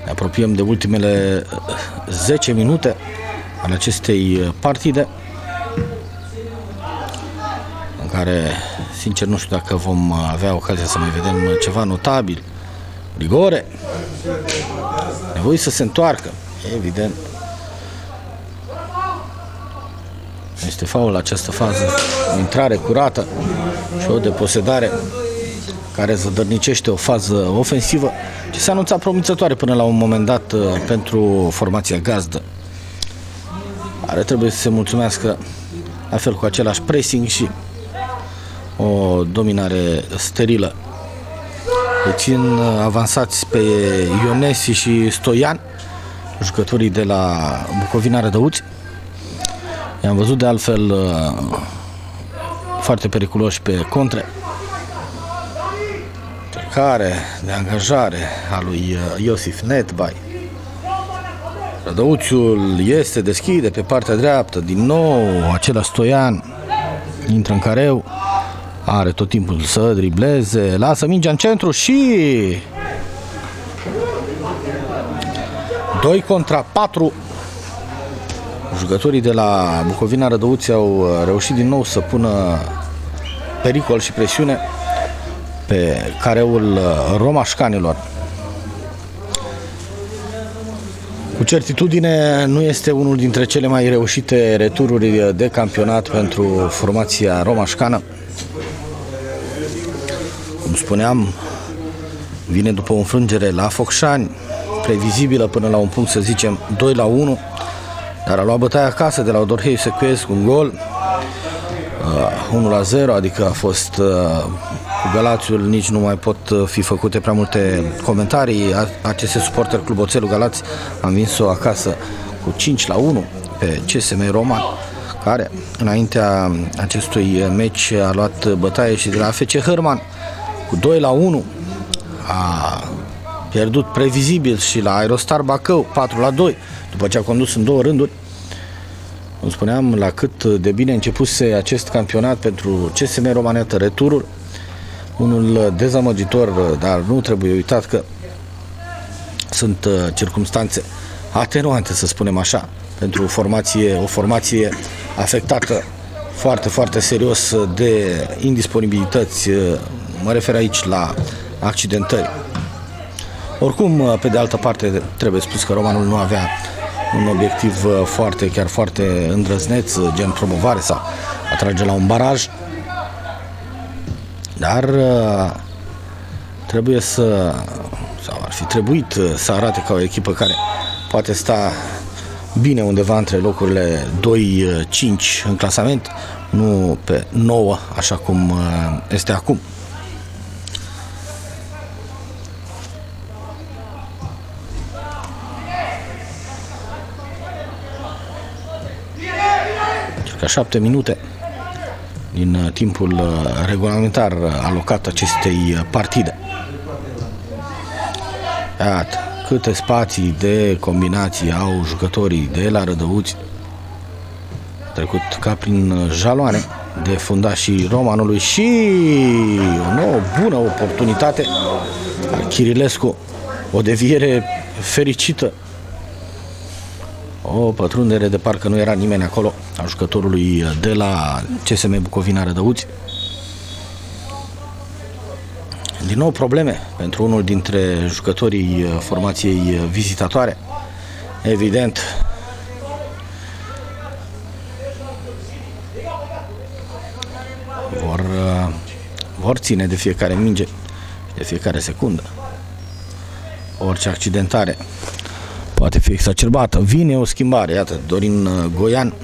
Ne apropiem de ultimele 10 minute ale acestei partide în care Sincer, nu știu dacă vom avea ocazia să mai vedem ceva notabil. Rigore. Nevoie să se întoarcă. Evident. Este faul la această fază. O intrare curată și o deposedare care zădărnicește o fază ofensivă ce s-a anunțat promițătoare până la un moment dat uh, pentru formația gazdă. Are trebuie să se mulțumească la fel cu același pressing și o dominare sterilă. Puțin avansați pe Ionesi și Stoian, jucătorii de la Bucovina Rădăuți. I-am văzut de altfel foarte periculoși pe contre. încercare de angajare a lui uh, Iosif Netbai. Rădăuțiul este deschide pe partea dreaptă, din nou acela Stoian intră în careu, are tot timpul să dribleze, lasă mingea în centru și 2 contra 4 Jucătorii de la Bucovina Rădăuți au uh, reușit din nou să pună pericol și presiune pe careul uh, romașcanilor. Cu certitudine nu este unul dintre cele mai reușite retururi de campionat pentru formația romașcană. Cum spuneam, vine după o înfrângere la Focșani, previzibilă până la un punct, să zicem, 2 la 1, dar a luat bătaia acasă de la Odorhei Secuiesc un gol, uh, 1 la 0, adică a fost uh, cu Galațiul nici nu mai pot uh, fi făcute prea multe comentarii. Acest suporter Club Oțelul Galați a învins-o acasă cu 5 la 1 pe CSM Roman care înaintea acestui meci a luat bătaie și de la FC Hărman cu 2 la 1 a pierdut previzibil și la Aerostar Bacău 4 la 2 după ce a condus în două rânduri. Cum spuneam, la cât de bine începuse acest campionat pentru CSM Romanetă returul, unul dezamăgitor, dar nu trebuie uitat că sunt uh, circumstanțe atenuante, să spunem așa, pentru o formație, o formație afectată foarte, foarte serios de indisponibilități. Uh, mă refer aici la accidentări. Oricum, uh, pe de altă parte, trebuie spus că Romanul nu avea un obiectiv foarte, chiar foarte îndrăzneț, gen promovare sau atrage la un baraj. Dar uh, trebuie să, sau ar fi trebuit uh, să arate ca o echipă care poate sta bine undeva între locurile 2-5 în clasament, nu pe 9, așa cum uh, este acum. Circa 7 minute din uh, timpul uh, regulamentar alocat acestei partide. Iată, câte spații de combinații au jucătorii de la Rădăuți trecut ca prin uh, jaloane de fundașii Romanului și o nouă bună oportunitate al Chirilescu, o deviere fericită o pătrundere de parcă nu era nimeni acolo a jucătorului de la CSM Bucovina Rădăuți. Din nou probleme pentru unul dintre jucătorii formației vizitatoare. Evident, vor, vor ține de fiecare minge, de fiecare secundă. Orice accidentare poate fi exacerbată. Vine o schimbare, iată, Dorin uh, Goian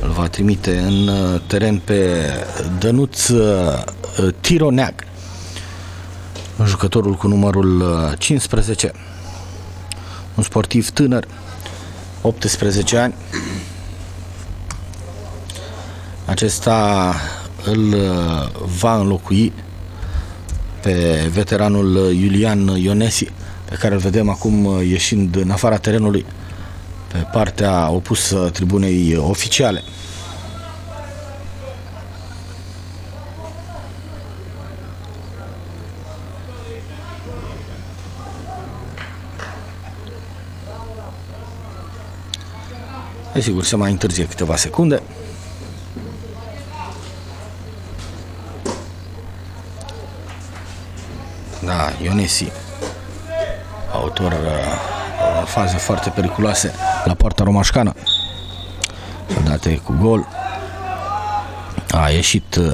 îl va trimite în uh, teren pe Dănuț uh, Tironeag, jucătorul cu numărul 15, un sportiv tânăr, 18 ani. Acesta îl va înlocui pe veteranul Iulian Ionesi, pe care îl vedem acum uh, ieșind în afara terenului pe partea opusă tribunei oficiale. Desigur, se mai întârzie câteva secunde. Da, Ionesi autor uh, faze foarte periculoase la poarta romașcană. Date cu gol. A ieșit uh,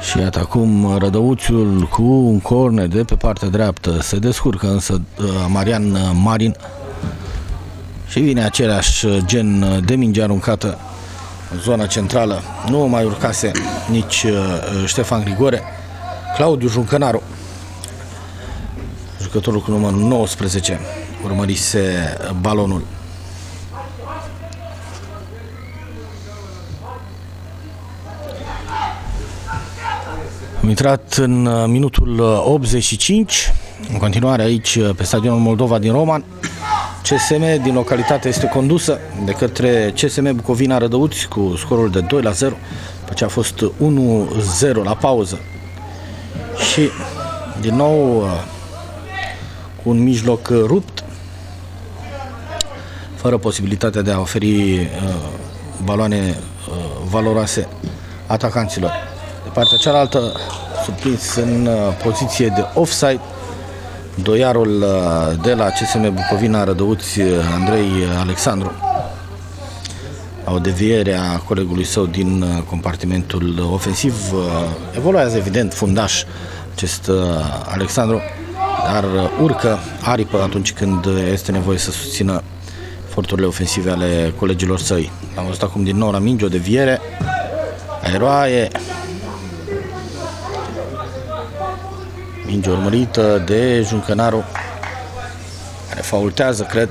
și iată acum Rădăuțiul cu un corne de pe partea dreaptă. Se descurcă însă uh, Marian Marin și vine același gen de minge aruncată în zona centrală. Nu mai urcase nici Ștefan Grigore. Claudiu Juncănaru jucătorul cu numărul 19 urmărise balonul. Am intrat în uh, minutul 85, uh, în continuare aici uh, pe stadionul Moldova din Roman. CSM din localitate este condusă de către CSM Bucovina Rădăuți cu scorul de 2 la 0, după ce a fost 1-0 la pauză. Și din nou cu un mijloc rupt, fără posibilitatea de a oferi uh, baloane uh, valoroase atacanților. De partea cealaltă, surprins în uh, poziție de offside, doiarul uh, de la CSM Bucovina Rădăuți, uh, Andrei Alexandru. La o deviere a colegului său din compartimentul ofensiv, evoluează evident fundaș acest Alexandru, dar urcă aripă atunci când este nevoie să susțină eforturile ofensive ale colegilor săi. Am văzut acum din nou la minge o deviere, aeroaie, Minge urmărită de Juncănaru, care faultează, cred.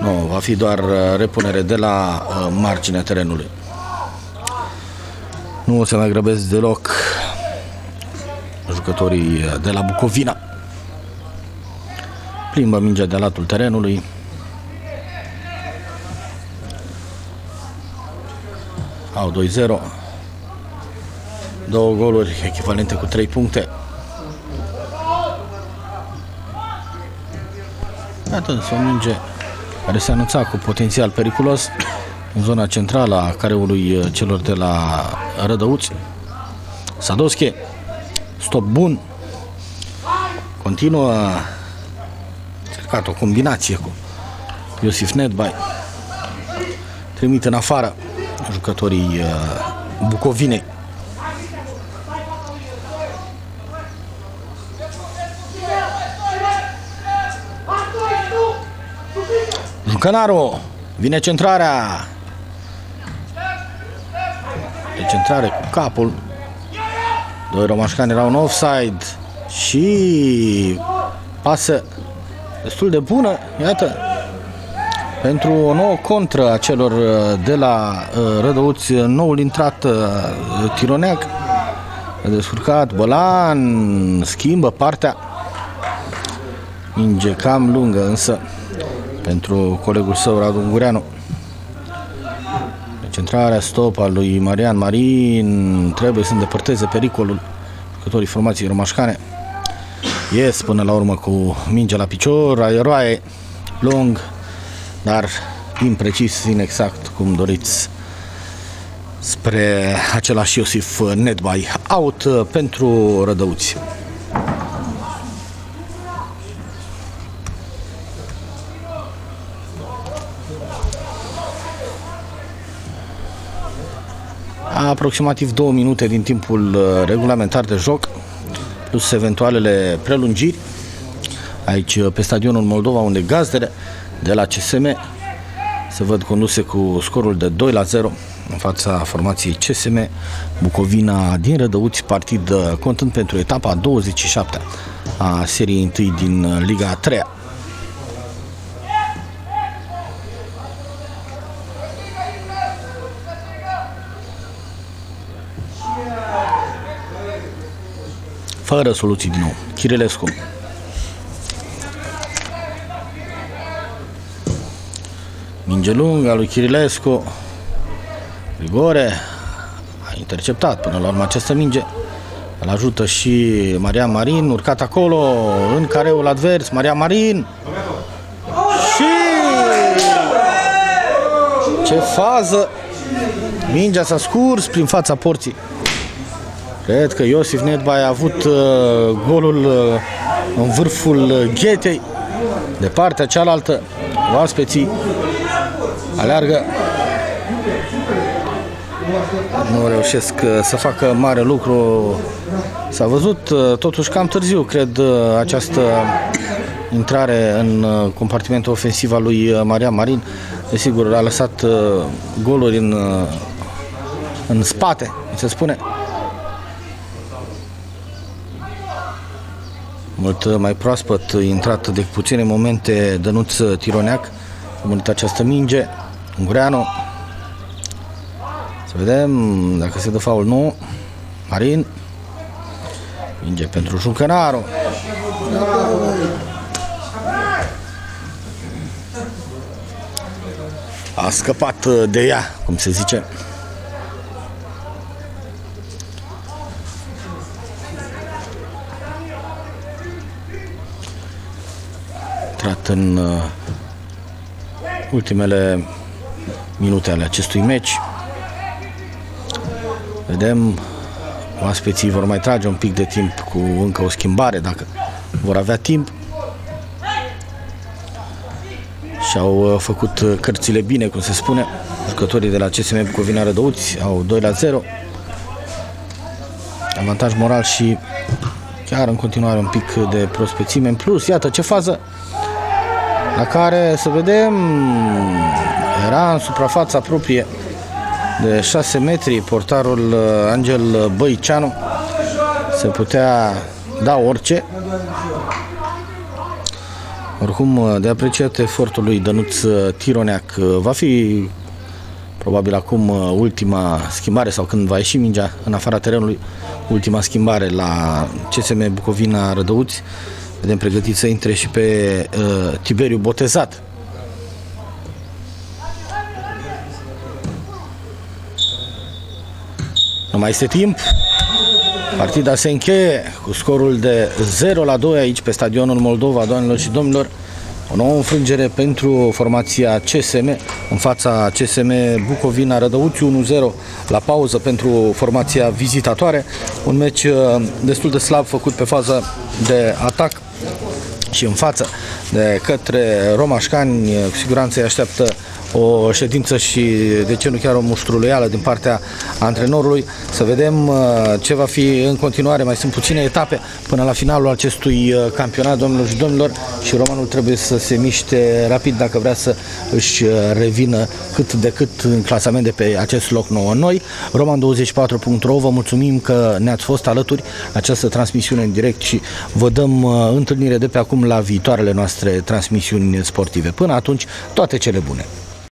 Nu, va fi doar uh, repunere de la uh, marginea terenului. Nu o să mai grăbesc deloc jucătorii uh, de la Bucovina. Plimbă mingea de latul terenului. Au 2-0. Două goluri echivalente cu 3 puncte. Iată însă o minge care se anunța cu potențial periculos în zona centrală a careului uh, celor de la Rădăuți. Sadosche, stop bun. Continuă cercat o combinație cu Iosif Nedbai. Trimit în afară jucătorii uh, Bucovinei. Cănaru, vine centrarea. De centrare cu capul. Doi romașcani erau în offside și pasă destul de bună, iată, pentru o nouă contră a celor uh, de la uh, Rădăuți, noul intrat uh, Tironeac, descurcat Bălan, schimbă partea, minge cam lungă însă pentru colegul său Radu Ungureanu. Centrarea stop al lui Marian Marin trebuie să îndepărteze pericolul jucătorii formației romașcane. Ies până la urmă cu mingea la picior, aeroaie, lung, dar imprecis, inexact, cum doriți spre același Iosif Nedbai. Out pentru Rădăuți. Aproximativ două minute din timpul uh, regulamentar de joc, plus eventualele prelungiri. Aici, uh, pe stadionul Moldova, unde gazdele de la CSM se văd conduse cu scorul de 2 la 0 în fața formației CSM Bucovina din Rădăuți, partid uh, contând pentru etapa 27 a seriei 1 din Liga 3 -a. Fără soluții din nou. Chirilescu. Minge lungă a lui Chirilescu. Grigore a interceptat până la urmă această minge. Îl ajută și Maria Marin, urcat acolo, în careul advers, Maria Marin. Și ce fază! Mingea s-a scurs prin fața porții. Cred că Iosif Nedba a avut uh, golul uh, în vârful ghetei. De partea cealaltă, oaspeții aleargă. Nu reușesc uh, să facă mare lucru. S-a văzut uh, totuși cam târziu, cred, uh, această intrare în uh, compartimentul ofensiv al lui uh, Maria Marin. Desigur, a lăsat uh, goluri în, în spate, se spune. Mult mai proaspăt, intrat de puține momente Dănuț Tironeac, a această minge, Ungureanu, Să vedem dacă se dă faul nu. Marin. Minge pentru Jucănaru. A scăpat de ea, cum se zice. Intrat în uh, ultimele minute ale acestui meci. Vedem, oaspeții vor mai trage un pic de timp cu încă o schimbare, dacă vor avea timp. Și-au uh, făcut uh, cărțile bine, cum se spune. Jucătorii de la CSM Bucovina Rădăuți au 2 la 0. Avantaj moral și chiar în continuare un pic de prospețime în plus. Iată ce fază la care să vedem era în suprafața proprie de 6 metri portarul uh, Angel Băiceanu. Se putea da orice. Oricum uh, de apreciat efortul lui Dănuț uh, Tironeac va fi probabil acum ultima schimbare sau când va ieși mingea în afara terenului ultima schimbare la CSM Bucovina Rădăuți vedem pregătit să intre și pe uh, Tiberiu Botezat Nu mai este timp. Partida se încheie cu scorul de 0 la 2 aici pe stadionul Moldova, doamnelor și domnilor. O nouă înfrângere pentru formația CSM în fața CSM Bucovina Rădăuți 1-0 la pauză pentru formația vizitatoare. Un meci uh, destul de slab făcut pe faza de atac și în față de către romașcani. Cu siguranță îi așteaptă o ședință și de ce nu chiar o muștruleială din partea antrenorului. Să vedem uh, ce va fi în continuare. Mai sunt puține etape până la finalul acestui uh, campionat, domnilor și domnilor, și Romanul trebuie să se miște rapid dacă vrea să își uh, revină cât de cât în clasament de pe acest loc nou. Noi, Roman24.ro, vă mulțumim că ne-ați fost alături la această transmisiune în direct și vă dăm întâlnire de pe acum la viitoarele noastre transmisiuni sportive. Până atunci, toate cele bune!